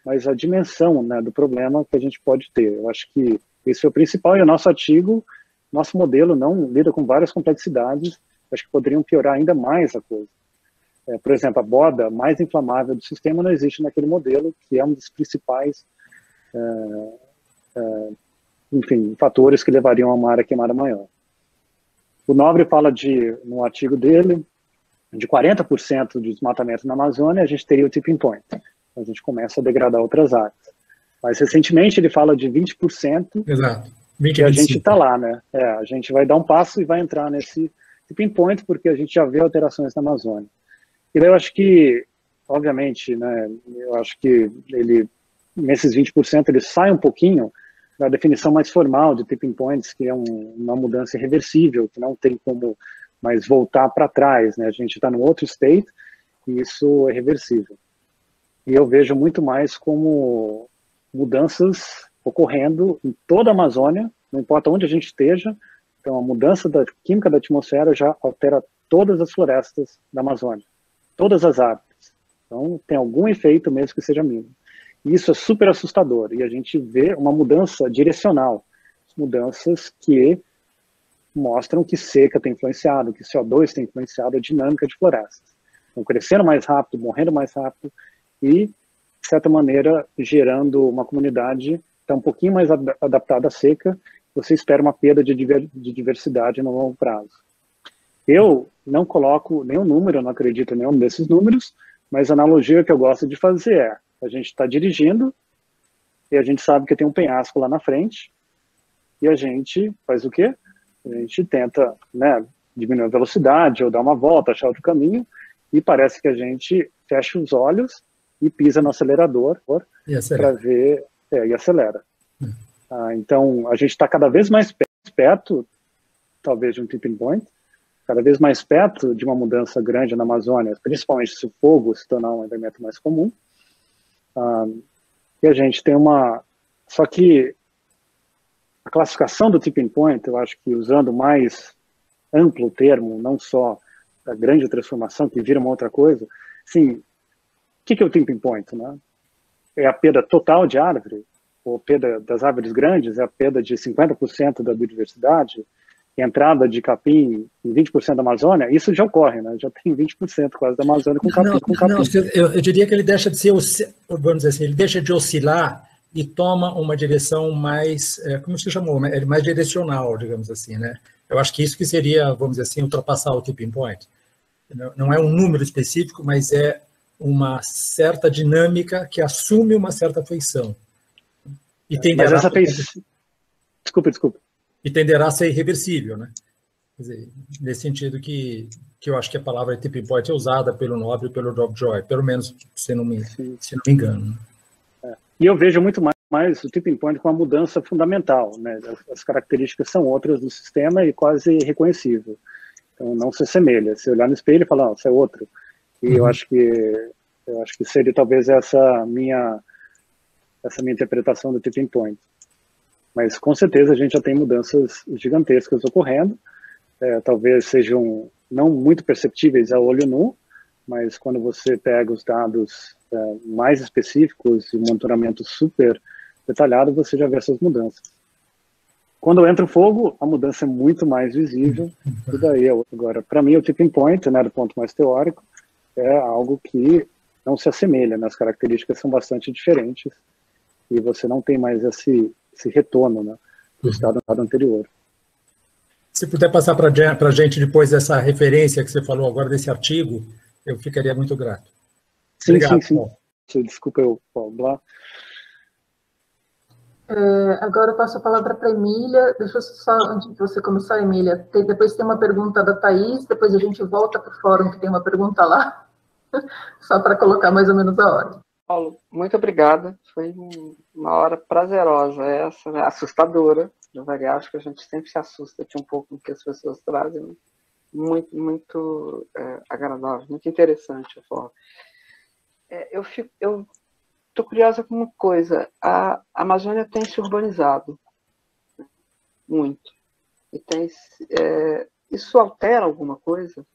mas a dimensão né, do problema que a gente pode ter. Eu acho que esse é o principal e o nosso artigo, nosso modelo não lida com várias complexidades, acho que poderiam piorar ainda mais a coisa. É, por exemplo, a borda mais inflamável do sistema não existe naquele modelo, que é um dos principais, é, é, enfim, fatores que levariam a uma área queimada maior. O Nobre fala de, no artigo dele, de 40% de desmatamento na Amazônia, a gente teria o tipping point. A gente começa a degradar outras áreas. Mas recentemente ele fala de 20%. Exato. 20, e a gente está lá, né? É, a gente vai dar um passo e vai entrar nesse tipping point, porque a gente já vê alterações na Amazônia. E daí eu acho que, obviamente, né, eu acho que ele, nesses 20%, ele sai um pouquinho da definição mais formal de tipping points, que é um, uma mudança irreversível, que não tem como mais voltar para trás, né? A gente está num outro state e isso é reversível. E eu vejo muito mais como mudanças ocorrendo em toda a Amazônia, não importa onde a gente esteja. Então, a mudança da química da atmosfera já altera todas as florestas da Amazônia, todas as árvores. Então, tem algum efeito mesmo que seja mínimo. E isso é super assustador, e a gente vê uma mudança direcional, mudanças que mostram que seca tem influenciado, que CO2 tem influenciado a dinâmica de florestas. Estão crescendo mais rápido, morrendo mais rápido e, certa maneira, gerando uma comunidade está um pouquinho mais adaptada à seca, você espera uma perda de diversidade no longo prazo. Eu não coloco nenhum número, não acredito em nenhum desses números, mas a analogia que eu gosto de fazer é, a gente está dirigindo e a gente sabe que tem um penhasco lá na frente e a gente faz o quê? A gente tenta né, diminuir a velocidade ou dar uma volta, achar outro caminho e parece que a gente fecha os olhos e pisa no acelerador para ver é, e acelera. Hum. Ah, então, a gente está cada vez mais perto, talvez, de um tipping point, cada vez mais perto de uma mudança grande na Amazônia, principalmente se o fogo se tornar um elemento mais comum. Ah, e a gente tem uma... Só que a classificação do tipping point, eu acho que usando mais amplo termo, não só a grande transformação que vira uma outra coisa, sim, que, que é o tipping point? Né? É a perda total de árvore, ou perda das árvores grandes, é a perda de 50% da biodiversidade, entrada de capim em 20% da Amazônia, isso já ocorre, né? Já tem 20% quase da Amazônia com capim. Não, com capim. Não, eu, eu, diria que ele deixa de ser, vamos dizer assim, ele deixa de oscilar e toma uma direção mais, é, como se chamou, é mais direcional, digamos assim, né? Eu acho que isso que seria, vamos dizer assim, ultrapassar o tipping point. Não é um número específico, mas é uma certa dinâmica que assume uma certa feição. E tenderá, mas essa feição... Desculpa, desculpa e tenderá a ser irreversível, né? Dizer, nesse sentido que, que eu acho que a palavra tipping point é usada pelo Nobre e pelo Joy, pelo menos se não me, se não me engano. Né? É. E eu vejo muito mais, mais o tipping point com uma mudança fundamental, né? As características são outras do sistema e quase reconhecível. Então não se assemelha. Se olhar no espelho e falar, oh, isso é outro. E uhum. eu acho que eu acho que seria talvez essa minha essa minha interpretação do tipping point. Mas com certeza a gente já tem mudanças gigantescas ocorrendo, é, talvez sejam não muito perceptíveis a olho nu, mas quando você pega os dados é, mais específicos e monitoramento super detalhado, você já vê essas mudanças. Quando entra o fogo, a mudança é muito mais visível, e daí agora, para mim, o tipping point, né, do ponto mais teórico, é algo que não se assemelha, né, as características são bastante diferentes, e você não tem mais esse esse retorno né, do uhum. estado anterior. Se puder passar para a gente depois essa referência que você falou agora desse artigo, eu ficaria muito grato. Sim, Obrigado, sim, sim. Desculpa eu, Paulo. É, agora eu passo a palavra para a Emília. Deixa eu só, antes de você começar, Emília, tem, depois tem uma pergunta da Thaís, depois a gente volta para o fórum, que tem uma pergunta lá, só para colocar mais ou menos a ordem. Paulo, muito obrigada. Foi uma hora prazerosa essa, né? assustadora. De variar, acho que a gente sempre se assusta aqui um pouco com o que as pessoas trazem. Muito, muito é, agradável, muito interessante a forma. É, eu fico, eu estou curiosa com uma coisa. A Amazônia tem se urbanizado muito. E tem, é, isso altera alguma coisa?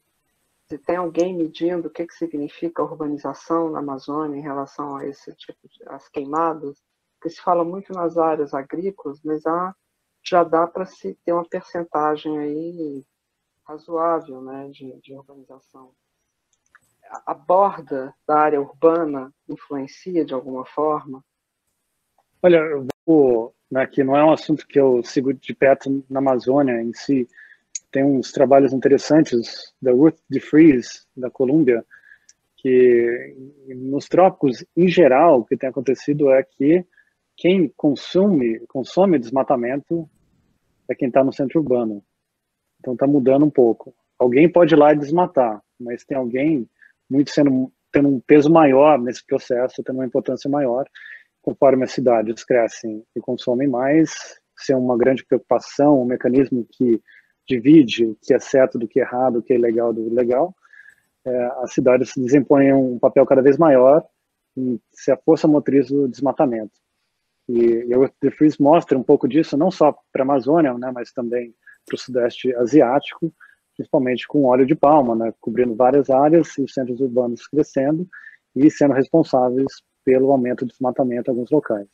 Se tem alguém medindo o que, que significa urbanização na Amazônia em relação a esse tipo de as queimadas, que se fala muito nas áreas agrícolas, mas há, já dá para se ter uma percentagem aí razoável né, de, de urbanização. A borda da área urbana influencia de alguma forma? Olha, vou, né, que não é um assunto que eu sigo de perto na Amazônia em si, tem uns trabalhos interessantes da Ruth DeFries, da Colômbia, que nos trópicos, em geral, o que tem acontecido é que quem consome, consome desmatamento é quem está no centro urbano. Então está mudando um pouco. Alguém pode ir lá e desmatar, mas tem alguém muito sendo tendo um peso maior nesse processo, tendo uma importância maior, conforme as cidades crescem e consomem mais, ser é uma grande preocupação, um mecanismo que divide o que é certo do que é errado, o que é legal do legal, é, as cidades desempenham um papel cada vez maior em ser a força motriz do desmatamento. E, e o The Freeze mostra um pouco disso, não só para a Amazônia, né, mas também para o Sudeste Asiático, principalmente com óleo de palma, né, cobrindo várias áreas e os centros urbanos crescendo, e sendo responsáveis pelo aumento do desmatamento em alguns locais.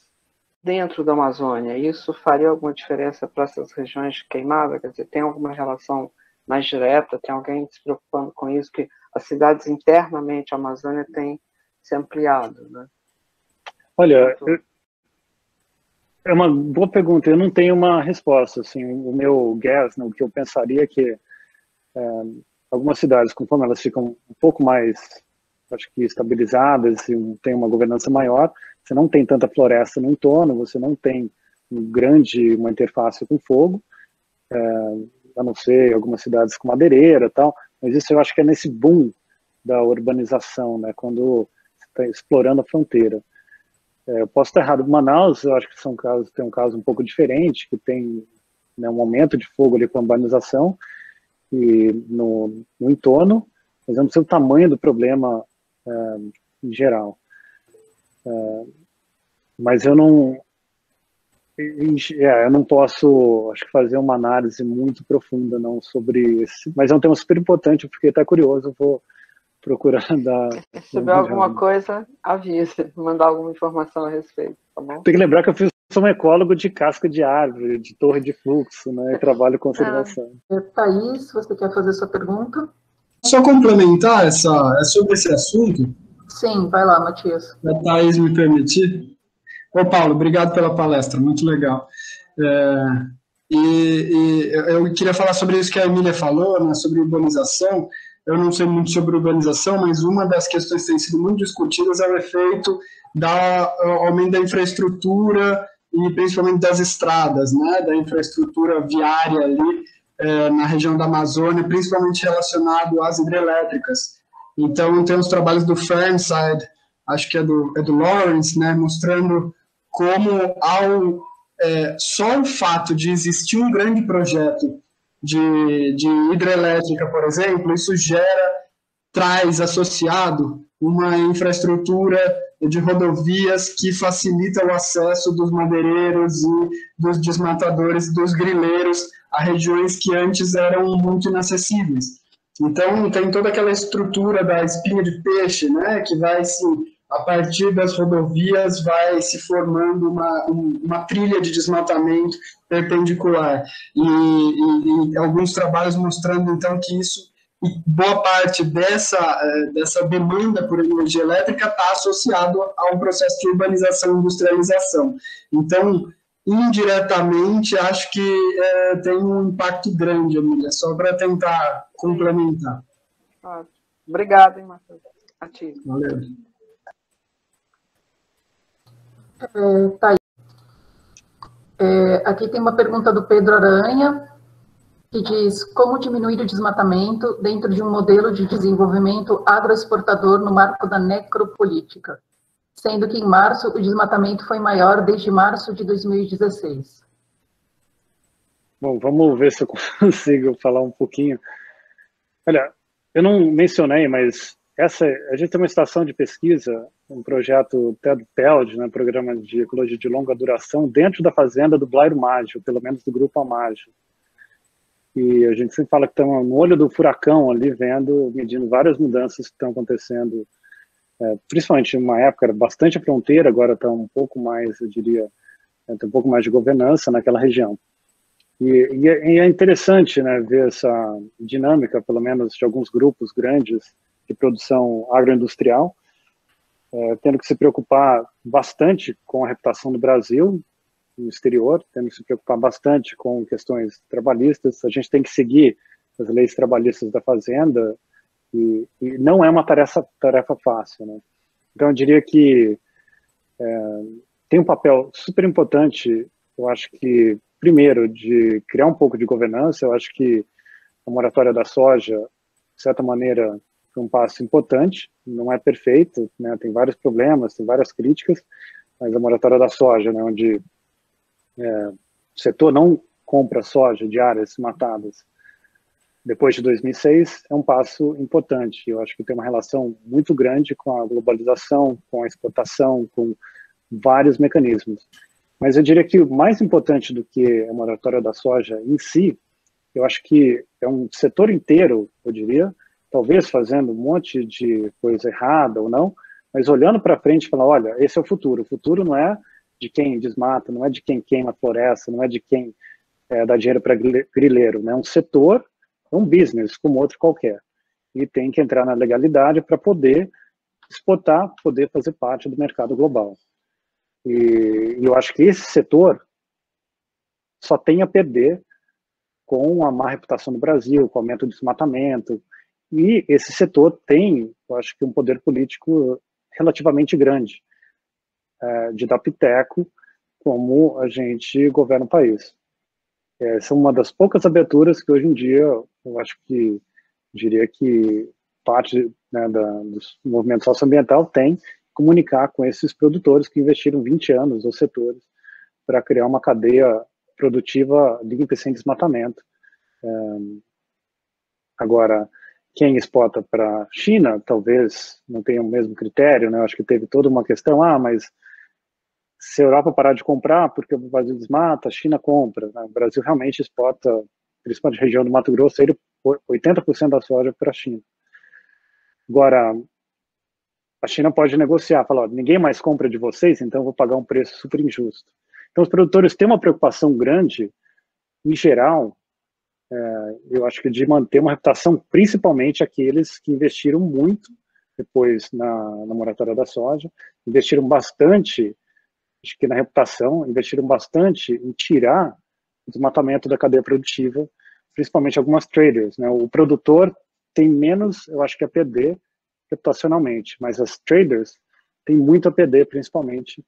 Dentro da Amazônia, isso faria alguma diferença para essas regiões queimadas? Quer dizer, tem alguma relação mais direta? Tem alguém se preocupando com isso? Que as cidades internamente, a Amazônia tem se ampliado, né? Olha, é uma boa pergunta. Eu não tenho uma resposta. Assim, o meu guess, né, o que eu pensaria é que é, algumas cidades, conforme elas ficam um pouco mais, acho que estabilizadas e tem uma governança maior, você não tem tanta floresta no entorno, você não tem um grande uma interface com fogo, é, a não ser algumas cidades com madeireira, tal. Mas isso eu acho que é nesse boom da urbanização, né? Quando está explorando a fronteira. É, eu posso estar errado. Manaus, eu acho que são casos, tem um caso um pouco diferente, que tem né, um aumento de fogo ali com a urbanização e no, no entorno, mas eu não sei o tamanho do problema é, em geral. É, mas eu não, é, eu não posso, acho que fazer uma análise muito profunda não sobre esse, mas é um tema super importante, eu fiquei até curioso, vou procurar dar. Se souber alguma coisa, avisa, mandar alguma informação a respeito, tá bom? Tem que lembrar que eu fiz, sou um ecólogo de casca de árvore, de torre de fluxo, né? trabalho com conservação. Ah. Thaís, você quer fazer sua pergunta? Só complementar essa, é sobre esse assunto? Sim, vai lá, Matias. A Thaís me permitir. Ô, Paulo, obrigado pela palestra, muito legal. É, e, e, eu queria falar sobre isso que a Emília falou, né, sobre urbanização eu não sei muito sobre urbanização, mas uma das questões que tem sido muito discutidas é o efeito da aumento da infraestrutura e principalmente das estradas, né, da infraestrutura viária ali é, na região da Amazônia, principalmente relacionado às hidrelétricas. Então, tem os trabalhos do Fernside, acho que é do, é do Lawrence, né, mostrando como ao é, só o fato de existir um grande projeto de, de hidrelétrica, por exemplo, isso gera, traz associado uma infraestrutura de rodovias que facilita o acesso dos madeireiros e dos desmatadores, dos grileiros a regiões que antes eram muito inacessíveis. Então, tem toda aquela estrutura da espinha de peixe, né, que vai se a partir das rodovias vai se formando uma, uma trilha de desmatamento perpendicular. E, e, e, alguns trabalhos mostrando, então, que isso, boa parte dessa, eh, dessa demanda por energia elétrica está associado a um processo de urbanização e industrialização. Então, indiretamente, acho que é, tem um impacto grande, Emília, só para tentar complementar. Obrigada, hein, Matheus. A ti. Valeu. É, tá aí. É, aqui tem uma pergunta do Pedro Aranha, que diz como diminuir o desmatamento dentro de um modelo de desenvolvimento agroexportador no marco da necropolítica, sendo que em março o desmatamento foi maior desde março de 2016. Bom, vamos ver se eu consigo falar um pouquinho. Olha, eu não mencionei, mas essa, a gente tem uma estação de pesquisa, um projeto TED PELD, né, programa de ecologia de longa duração, dentro da fazenda do Blairo Mágio, pelo menos do grupo Amágio. E a gente sempre fala que estamos no olho do furacão ali, vendo, medindo várias mudanças que estão acontecendo, é, principalmente uma época era bastante fronteira, agora está um pouco mais, eu diria, é, tem um pouco mais de governança naquela região. E, e, é, e é interessante né, ver essa dinâmica, pelo menos de alguns grupos grandes, de produção agroindustrial, é, tendo que se preocupar bastante com a reputação do Brasil no exterior, tendo que se preocupar bastante com questões trabalhistas. A gente tem que seguir as leis trabalhistas da fazenda e, e não é uma tarefa, tarefa fácil. Né? Então, eu diria que é, tem um papel super importante, eu acho que, primeiro, de criar um pouco de governança. Eu acho que a moratória da soja, de certa maneira, foi um passo importante, não é perfeito, né, tem vários problemas, tem várias críticas, mas a moratória da soja, né, onde é, o setor não compra soja de áreas matadas depois de 2006, é um passo importante. Eu acho que tem uma relação muito grande com a globalização, com a exportação, com vários mecanismos. Mas eu diria que o mais importante do que a moratória da soja em si, eu acho que é um setor inteiro, eu diria, talvez fazendo um monte de coisa errada ou não, mas olhando para frente, falar, olha, esse é o futuro. O futuro não é de quem desmata, não é de quem queima a floresta, não é de quem é, dá dinheiro para grileiro, né? É um setor, é um business como outro qualquer. E tem que entrar na legalidade para poder exportar, poder fazer parte do mercado global. E, eu acho que esse setor só tem a perder com a má reputação do Brasil, com o aumento do desmatamento. E esse setor tem, eu acho que, um poder político relativamente grande é, de dar piteco como a gente governa o país. É uma das poucas aberturas que hoje em dia eu acho que diria que parte né, da, do movimento socioambiental tem comunicar com esses produtores que investiram 20 anos ou setores para criar uma cadeia produtiva limpa e sem desmatamento. É, agora, quem exporta para a China talvez não tenha o mesmo critério, né? Eu acho que teve toda uma questão, ah, mas se a Europa parar de comprar porque o Brasil desmata, a China compra. Né? O Brasil realmente exporta, principalmente a região do Mato Grosso, 80% da soja para a China. Agora, a China pode negociar, falar, ó, ninguém mais compra de vocês, então eu vou pagar um preço super injusto. Então, os produtores têm uma preocupação grande, em geral, é, eu acho que de manter uma reputação, principalmente aqueles que investiram muito depois na, na moratória da soja, investiram bastante que na reputação, investiram bastante em tirar o desmatamento da cadeia produtiva, principalmente algumas traders. Né? O produtor tem menos, eu acho que a perder reputacionalmente, mas as traders têm muito a perder, principalmente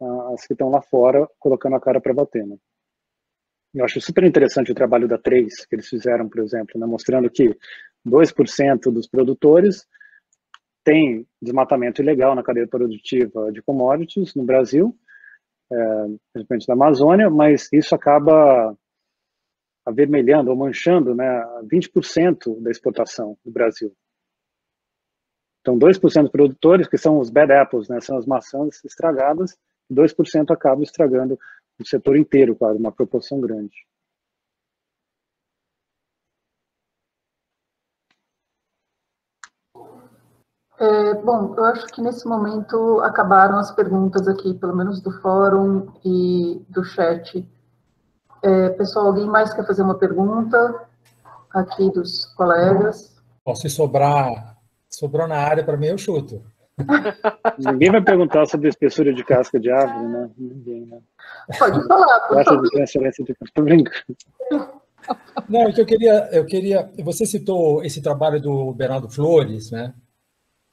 uh, as que estão lá fora colocando a cara para bater. Né? Eu acho super interessante o trabalho da Três, que eles fizeram, por exemplo, né? mostrando que 2% dos produtores tem desmatamento ilegal na cadeia produtiva de commodities no Brasil, é, principalmente da Amazônia, mas isso acaba avermelhando ou manchando né, 20% da exportação do Brasil. Então, 2% dos produtores, que são os bad apples, né, são as maçãs estragadas, 2% acabam estragando o setor inteiro, claro, uma proporção grande. É, bom, eu acho que nesse momento acabaram as perguntas aqui, pelo menos do fórum e do chat. É, pessoal, alguém mais quer fazer uma pergunta aqui dos colegas? Bom, se sobrar, sobrou na área, para mim eu chuto. Ninguém vai perguntar sobre a espessura de casca de árvore, né? Ninguém, né? Pode falar, por Acha de excelência de Estou brincando. Não, que eu queria, eu queria. Você citou esse trabalho do Bernardo Flores, né?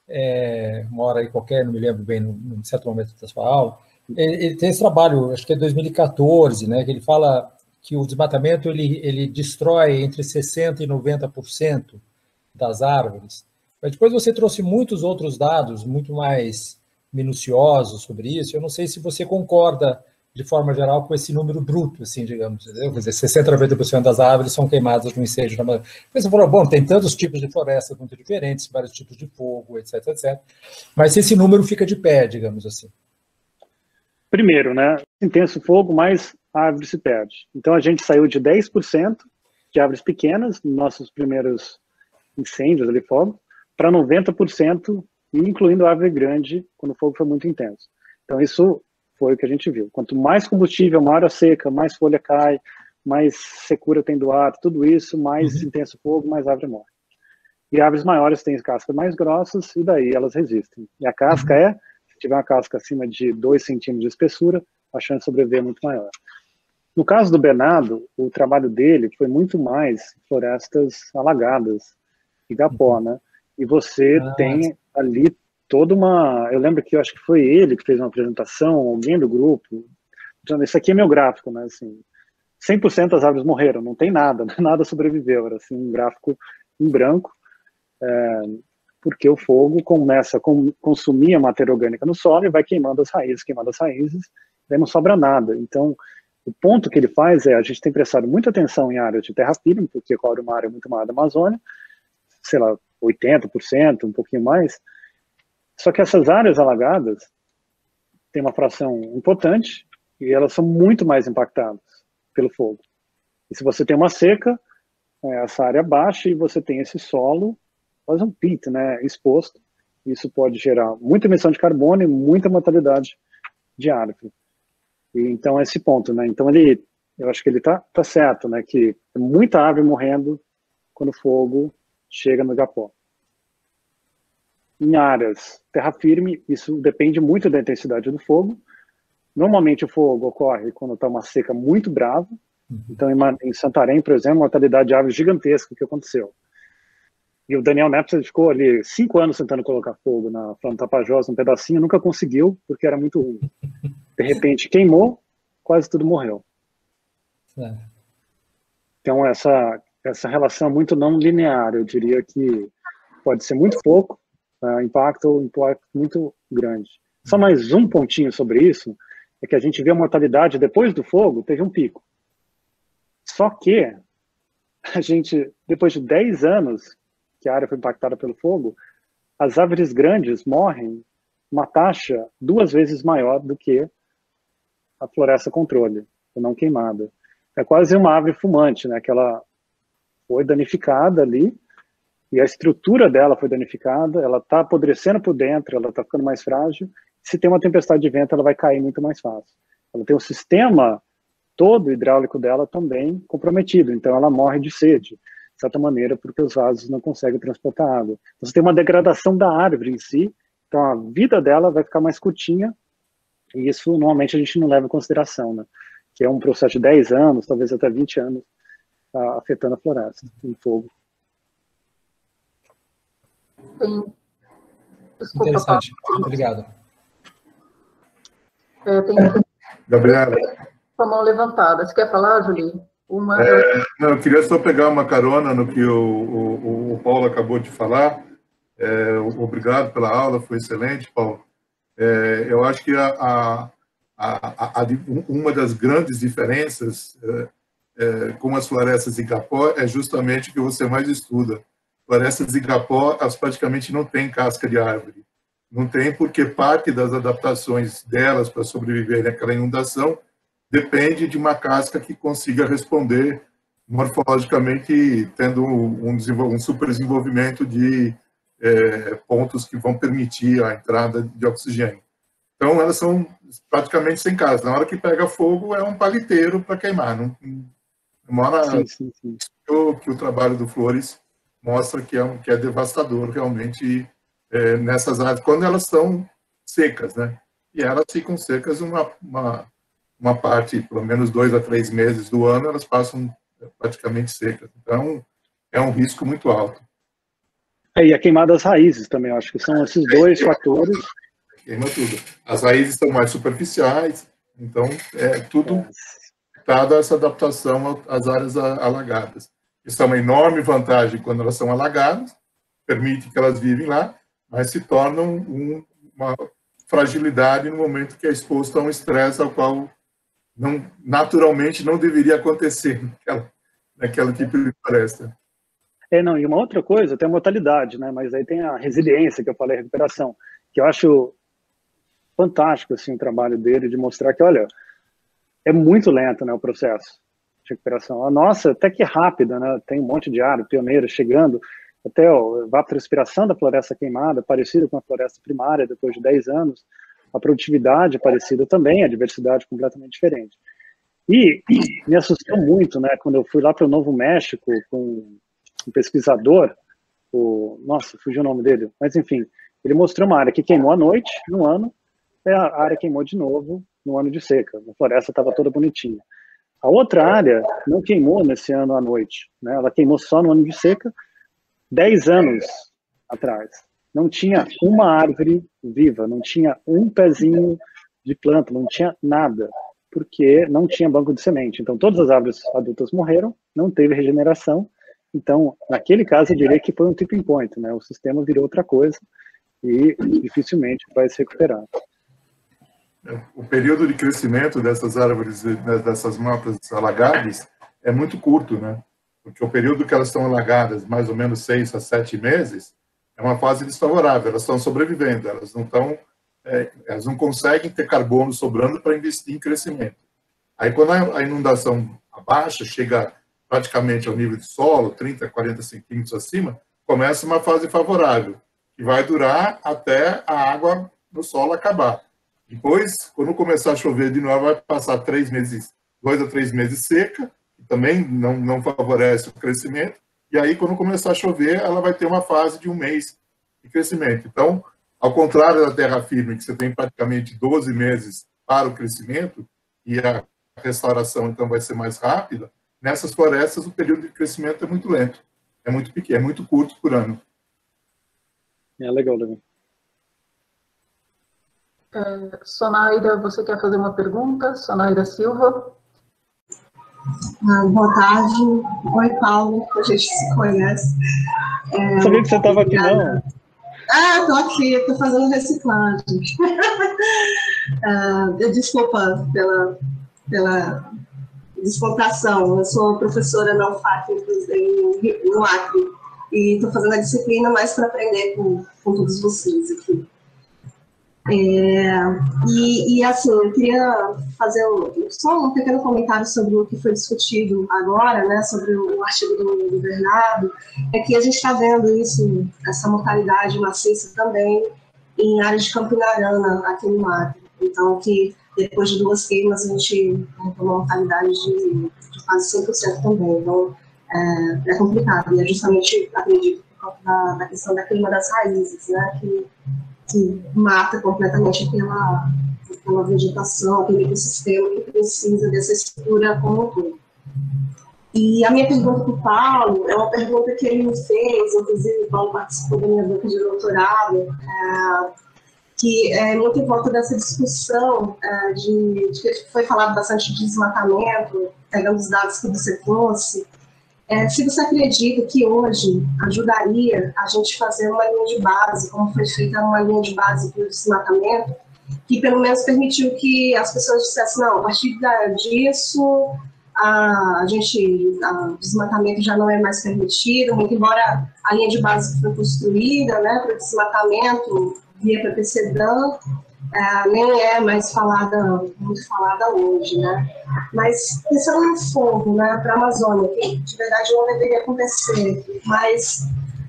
É, uma hora aí qualquer, não me lembro bem, num certo momento da sua aula, ele, ele, tem esse trabalho, acho que é 2014, né, que ele fala que o desmatamento ele, ele destrói entre 60% e 90% das árvores. Mas depois você trouxe muitos outros dados, muito mais minuciosos sobre isso. Eu não sei se você concorda de forma geral, com esse número bruto, assim, digamos. Entendeu? Quer dizer, 60% a 90% das árvores são queimadas no incêndio. Mas você falou, bom, tem tantos tipos de florestas muito diferentes, vários tipos de fogo, etc, etc. Mas esse número fica de pé, digamos assim. Primeiro, né, intenso fogo, mais árvore se perde. Então, a gente saiu de 10% de árvores pequenas, nos nossos primeiros incêndios ali, fogo, para 90%, incluindo a árvore grande, quando o fogo foi muito intenso. Então, isso foi o que a gente viu. Quanto mais combustível, maior a seca, mais folha cai, mais secura tem do ar, tudo isso, mais uhum. intenso fogo, mais árvore morre. E árvores maiores têm cascas mais grossas e daí elas resistem. E a casca uhum. é, se tiver uma casca acima de 2 centímetros de espessura, a chance de sobreviver é muito maior. No caso do Bernardo, o trabalho dele foi muito mais florestas alagadas, igapó, uhum. né? E você ah, tem ali toda uma. Eu lembro que eu acho que foi ele que fez uma apresentação, alguém do grupo. Então, esse aqui é meu gráfico, né? Assim, 100% das árvores morreram, não tem nada, nada sobreviveu. Era assim, um gráfico em branco, é, porque o fogo começa a consumir a matéria orgânica no solo e vai queimando as raízes, queimando as raízes, daí não sobra nada. Então, o ponto que ele faz é a gente tem prestado muita atenção em áreas de terra firme, porque cobre uma área muito maior da Amazônia, sei lá, 80%, um pouquinho mais, só que essas áreas alagadas têm uma fração importante e elas são muito mais impactadas pelo fogo. E se você tem uma seca, é, essa área baixa e você tem esse solo, quase um pit, né, exposto, isso pode gerar muita emissão de carbono e muita mortalidade de árvore. E, então, esse ponto, né? Então, ele, eu acho que ele tá, tá certo, né? Que muita árvore morrendo quando o fogo chega no Japão. Em áreas terra firme, isso depende muito da intensidade do fogo. Normalmente o fogo ocorre quando está uma seca muito brava. Uhum. Então, em Santarém, por exemplo, uma mortalidade de árvores gigantesca que aconteceu. E o Daniel Nepes ficou ali cinco anos tentando colocar fogo na Flama Tapajós, um pedacinho, nunca conseguiu, porque era muito ruim. De repente queimou, quase tudo morreu. É. Então, essa, essa relação é muito não linear, eu diria que pode ser muito pouco uh, impacto impacto muito grande. Só mais um pontinho sobre isso, é que a gente vê a mortalidade depois do fogo, teve um pico. Só que a gente, depois de 10 anos que a área foi impactada pelo fogo, as árvores grandes morrem uma taxa duas vezes maior do que a floresta controle, não queimada. É quase uma árvore fumante, né? Que ela foi danificada ali e a estrutura dela foi danificada, ela está apodrecendo por dentro, ela está ficando mais frágil. Se tem uma tempestade de vento, ela vai cair muito mais fácil. Ela tem o sistema todo hidráulico dela também comprometido, então ela morre de sede certa maneira, porque os vasos não conseguem transportar água. Então, você tem uma degradação da árvore em si, então a vida dela vai ficar mais curtinha, e isso normalmente a gente não leva em consideração, né? que é um processo de 10 anos, talvez até 20 anos, afetando a floresta em fogo. Tem... Desculpa, Interessante, Paulo. obrigado. É, tem... Gabriela. Com a mão levantada. Você quer falar, Julie? Uma... É, não, eu queria só pegar uma carona no que o, o, o Paulo acabou de falar. É, obrigado pela aula, foi excelente, Paulo. É, eu acho que a, a, a, a, uma das grandes diferenças é, é, com as florestas igapó é justamente o que você mais estuda. Florestas igapó, elas praticamente não têm casca de árvore. Não tem porque parte das adaptações delas para sobreviver naquela inundação depende de uma casca que consiga responder morfologicamente, tendo um, um super desenvolvimento de é, pontos que vão permitir a entrada de oxigênio. Então, elas são praticamente sem casa. Na hora que pega fogo, é um paliteiro para queimar. Não, não sim, sim, sim. que o trabalho do Flores mostra que é, um, que é devastador realmente é, nessas áreas, quando elas estão secas, né? E elas ficam secas uma, uma uma parte, pelo menos dois a três meses do ano, elas passam praticamente secas. Então, é um risco muito alto. É, e a queimada das raízes também, acho que são esses dois fatores. Queima tudo. As raízes são mais superficiais, então é tudo dado essa adaptação às áreas alagadas. Isso é uma enorme vantagem quando elas são alagadas, permite que elas vivem lá, mas se tornam um, uma fragilidade no momento que é exposto a um estresse ao qual não, naturalmente não deveria acontecer naquela, naquela tipo de floresta. É, não, e uma outra coisa, tem a mortalidade, né, mas aí tem a resiliência que eu falei, a recuperação, que eu acho fantástico, assim, o trabalho dele de mostrar que, olha, é muito lento, né, o processo recuperação. A nossa até que rápida, né, tem um monte de área, pioneira chegando, até ó, a evapotranspiração da floresta queimada, parecida com a floresta primária, depois de 10 anos, a produtividade é parecida também, a diversidade completamente diferente. E me assustou muito, né, quando eu fui lá para o Novo México com um pesquisador, o, nossa, fugiu o nome dele, mas enfim, ele mostrou uma área que queimou à noite, no ano, a área queimou de novo no ano de seca, a floresta estava toda bonitinha. A outra área não queimou nesse ano à noite, né, ela queimou só no ano de seca, 10 anos atrás não tinha uma árvore viva, não tinha um pezinho de planta, não tinha nada, porque não tinha banco de semente. Então, todas as árvores adultas morreram, não teve regeneração. Então, naquele caso, eu diria que foi um tipping point, né? O sistema virou outra coisa e dificilmente vai se recuperar. O período de crescimento dessas árvores, né, dessas matas alagadas, é muito curto, né? Porque o período que elas estão alagadas, mais ou menos seis a sete meses, é uma fase desfavorável, elas estão sobrevivendo, elas não estão, é, elas não conseguem ter carbono sobrando para investir em crescimento. Aí quando a inundação abaixa, chega praticamente ao nível de solo, 30, 40 centímetros acima, começa uma fase favorável, que vai durar até a água no solo acabar. Depois, quando começar a chover de novo, vai passar três meses, dois a três meses seca, que também não, não favorece o crescimento. E aí, quando começar a chover, ela vai ter uma fase de um mês de crescimento. Então, ao contrário da terra firme, que você tem praticamente 12 meses para o crescimento, e a restauração, então, vai ser mais rápida, nessas florestas o período de crescimento é muito lento, é muito pequeno, é muito curto por ano. É legal, legal. É, Sonaira, você quer fazer uma pergunta? Sonaira Silva. Ah, boa tarde. Oi, Paulo. A gente se conhece. É, Sabia que você estava aqui, não? Ah, estou aqui, estou fazendo reciclagem. ah, desculpa pela, pela descontração. Eu sou professora na UFAC, no Acre, e estou fazendo a disciplina mais para aprender com, com todos vocês aqui. É, e, e, assim, eu queria fazer um, só um pequeno comentário sobre o que foi discutido agora, né, sobre o artigo do, do Bernardo, é que a gente está vendo isso, essa mortalidade maciça também em áreas de Campinarana, aqui no Acre. Então, que depois de duas queimas a gente né, tem uma mortalidade de, de quase 100% também. Então, é, é, complicado. E é justamente, acredito, por causa da, da questão da queima das raízes, né, que que mata completamente aquela, aquela vegetação, aquele ecossistema que precisa dessa estrutura como um todo. E a minha pergunta para o Paulo é uma pergunta que ele me fez, inclusive o Paulo participou da minha banca de doutorado, é, que é muito em volta dessa discussão é, de, de, que foi falado bastante de desmatamento, pegando os dados que você trouxe, é, se você acredita que hoje ajudaria a gente fazer uma linha de base, como foi feita uma linha de base para o desmatamento, que pelo menos permitiu que as pessoas dissessem, não, a partir disso a, a gente, o desmatamento já não é mais permitido, muito embora a linha de base que foi construída né, para o desmatamento via PPCDAN, é, nem é mais falada, muito falada hoje, né? Mas pensando no fogo, né, para a Amazônia, que de verdade não deveria acontecer, mas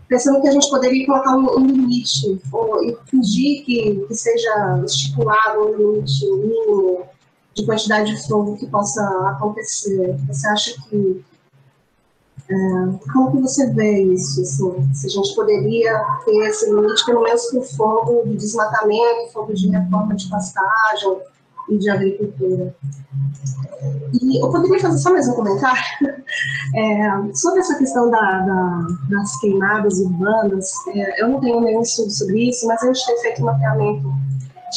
pensando que a gente poderia colocar um, um limite, ou fingir que, que seja estipulado um limite mínimo de quantidade de fogo que possa acontecer. Você acha que é, como que você vê isso? Assim, se a gente poderia ter esse limite, pelo menos o fogo de desmatamento, fogo de reforma de pastagem e de agricultura. E eu poderia fazer só mais um comentário é, sobre essa questão da, da, das queimadas urbanas. É, eu não tenho nenhum estudo sobre isso, mas a gente tem feito um mapeamento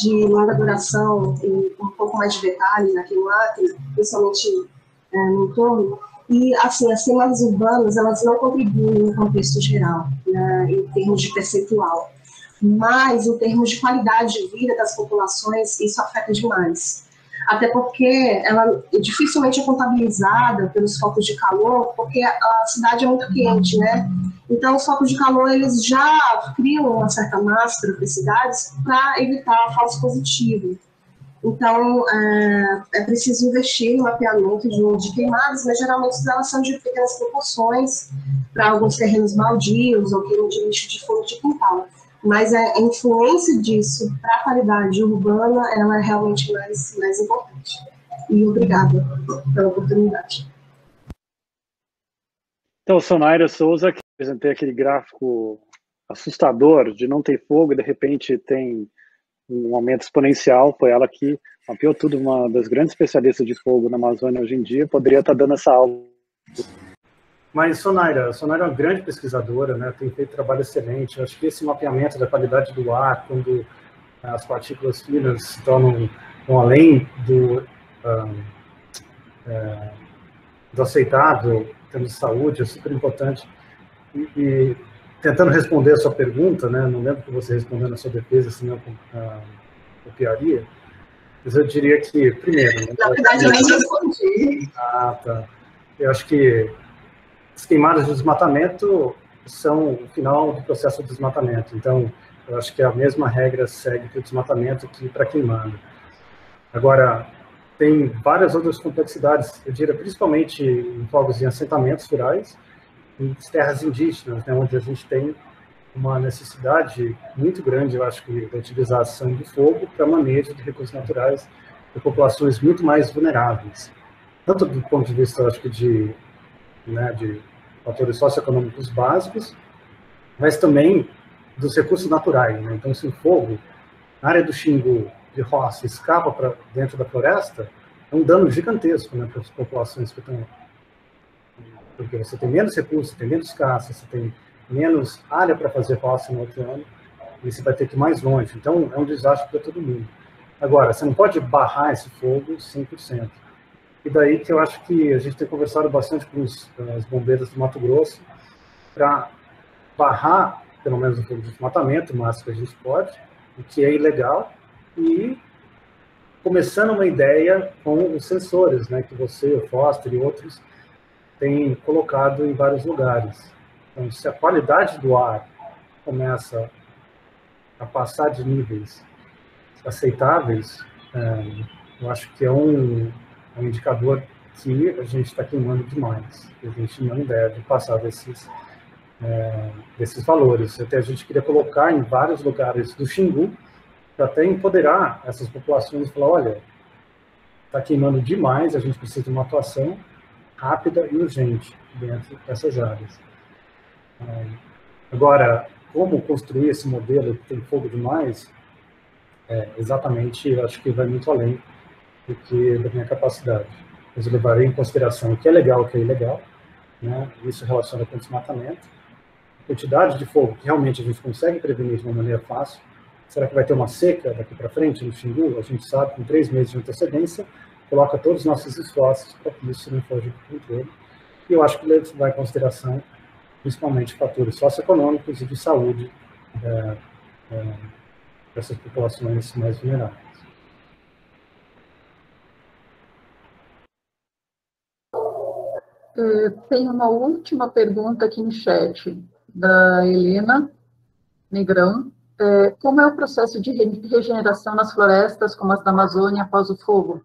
de longa duração e um pouco mais de detalhes aqui no Acre, principalmente é, no entorno. E, assim, as queimadas urbanas, elas não contribuem no contexto geral, né, em termos de percentual. Mas, em termos de qualidade de vida das populações, isso afeta demais. Até porque ela dificilmente é contabilizada pelos focos de calor, porque a cidade é muito quente, né? Então, os focos de calor, eles já criam uma certa máscara para cidades para evitar falso positivo. Então, é, é, preciso investir no mapeamento de, de, queimadas, mas geralmente elas são de pequenas proporções para alguns terrenos baldios ou queima de lixo de fundo de quintal. Mas a influência disso para a qualidade urbana, ela é realmente mais, mais importante. E obrigada pela oportunidade. Então, Sonaira Souza, que apresentei aquele gráfico assustador de não ter fogo de repente tem um aumento exponencial. Foi ela que mapeou tudo, uma das grandes especialistas de fogo na Amazônia hoje em dia, poderia estar dando essa aula. Mas Sonaira, Sonaira é uma grande pesquisadora, né? tem feito trabalho excelente. Eu acho que esse mapeamento da qualidade do ar, quando as partículas finas se tornam vão além do, um, é, do aceitável em termos de saúde, é super importante. E, e tentando responder a sua pergunta, né? Não lembro que você respondeu na sua defesa, senão uh, copiaria. Mas eu diria que, primeiro... Né, na verdade, eu nem respondi. Ah, tá. Eu acho que as queimadas de desmatamento são o final do processo de desmatamento. Então, eu acho que a mesma regra segue para o desmatamento que para queimada. Agora, tem várias outras complexidades, eu diria, principalmente em fogos em assentamentos rurais, em terras indígenas, né, onde a gente tem uma necessidade muito grande, eu acho que, da utilização de fogo para manejo de recursos naturais de populações muito mais vulneráveis. Tanto do ponto de vista, acho que, de, né, de fatores socioeconômicos básicos, mas também dos recursos naturais. Né? Então, se o fogo, na área do Xingu, de roça, escapa para dentro da floresta, é um dano gigantesco né, para as populações que estão porque você tem menos recursos, tem menos caça, você tem menos área para fazer roça no outro ano, e você vai ter que ir mais longe. Então, é um desastre para todo mundo. Agora, você não pode barrar esse fogo 100%. E daí que eu acho que a gente tem conversado bastante com os, as bombeiras do Mato Grosso para barrar, pelo menos, o fogo de desmatamento, o máximo que a gente pode, o que é ilegal, e começando uma ideia com os sensores, né, que você, o Foster e outros têm colocado em vários lugares. Então, se a qualidade do ar começa a passar de níveis aceitáveis, é, eu acho que é um, um indicador que a gente está queimando demais. A gente não deve passar desses, é, desses valores. Até a gente queria colocar em vários lugares do Xingu, para até empoderar essas populações e falar, olha, está queimando demais, a gente precisa de uma atuação rápida e urgente dentro dessas áreas. Agora, como construir esse modelo que tem fogo demais, é, exatamente, acho que vai muito além do que da minha capacidade. Eu levarei em consideração o que é legal e o que é ilegal, né? isso relaciona com desmatamento, a quantidade de fogo que realmente a gente consegue prevenir de uma maneira fácil, será que vai ter uma seca daqui para frente no Xingu? A gente sabe, com três meses de antecedência, coloca todos os nossos esforços para que isso não foge do controle. E eu acho que levar em consideração principalmente fatores socioeconômicos e de saúde é, é, dessas populações mais vulneráveis. É, tem uma última pergunta aqui no chat, da Helena Negrão. É, como é o processo de regeneração nas florestas, como as da Amazônia, após o fogo?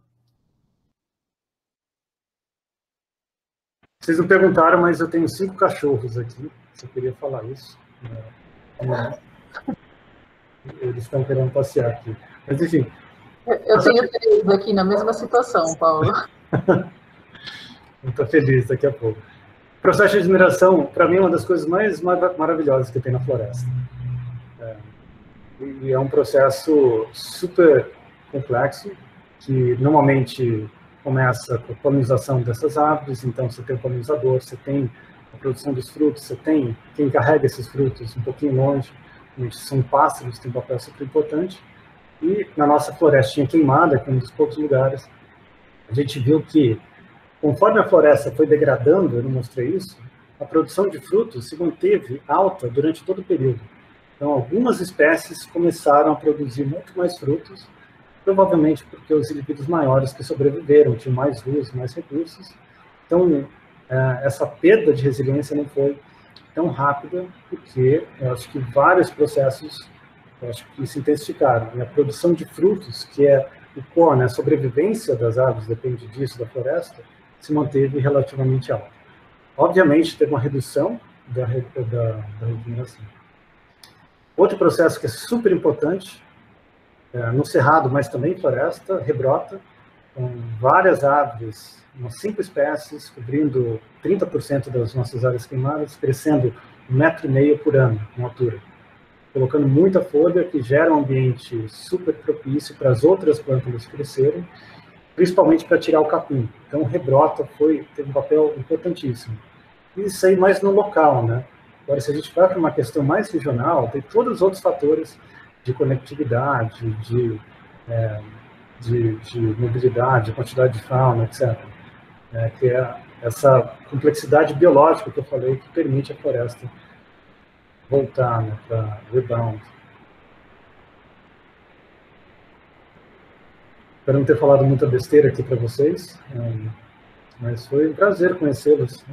Vocês não perguntaram, mas eu tenho cinco cachorros aqui. Você queria falar isso? Eles estão querendo passear aqui. Mas, enfim. Eu tenho três aqui na mesma situação, Paulo. Estou feliz daqui a pouco. O processo de regeneração, para mim, é uma das coisas mais maravilhosas que tem na floresta. É, e é um processo super complexo, que normalmente começa com a polinização dessas árvores, então você tem o polinizador, você tem a produção dos frutos, você tem quem carrega esses frutos um pouquinho longe, são pássaros, tem um papel super importante. E na nossa florestinha queimada, que é um dos poucos lugares, a gente viu que, conforme a floresta foi degradando, eu não mostrei isso, a produção de frutos se manteve alta durante todo o período. Então, algumas espécies começaram a produzir muito mais frutos, provavelmente porque os indivíduos maiores que sobreviveram tinham mais luz, mais recursos. Então, é, essa perda de resiliência não foi tão rápida, porque eu acho que vários processos eu acho que se intensificaram. E a produção de frutos, que é o core, né, a sobrevivência das árvores depende disso, da floresta, se manteve relativamente alta. Obviamente, teve uma redução da, da, da regeneração. Outro processo que é super importante no cerrado, mas também floresta, rebrota, com várias árvores, umas cinco espécies, cobrindo 30% das nossas áreas queimadas, crescendo um metro e meio por ano em altura, colocando muita folha que gera um ambiente super propício para as outras plantas crescerem, principalmente para tirar o capim. Então, rebrota foi teve um papel importantíssimo. E isso aí mais no local, né? Agora, se a gente vai para uma questão mais regional, tem todos os outros fatores de conectividade, de, é, de, de, mobilidade, de quantidade de fauna, etc. É, que é essa complexidade biológica que eu falei que permite a floresta voltar né, para rebound. Espero não ter falado muita besteira aqui para vocês, é, mas foi um prazer conhecê-los.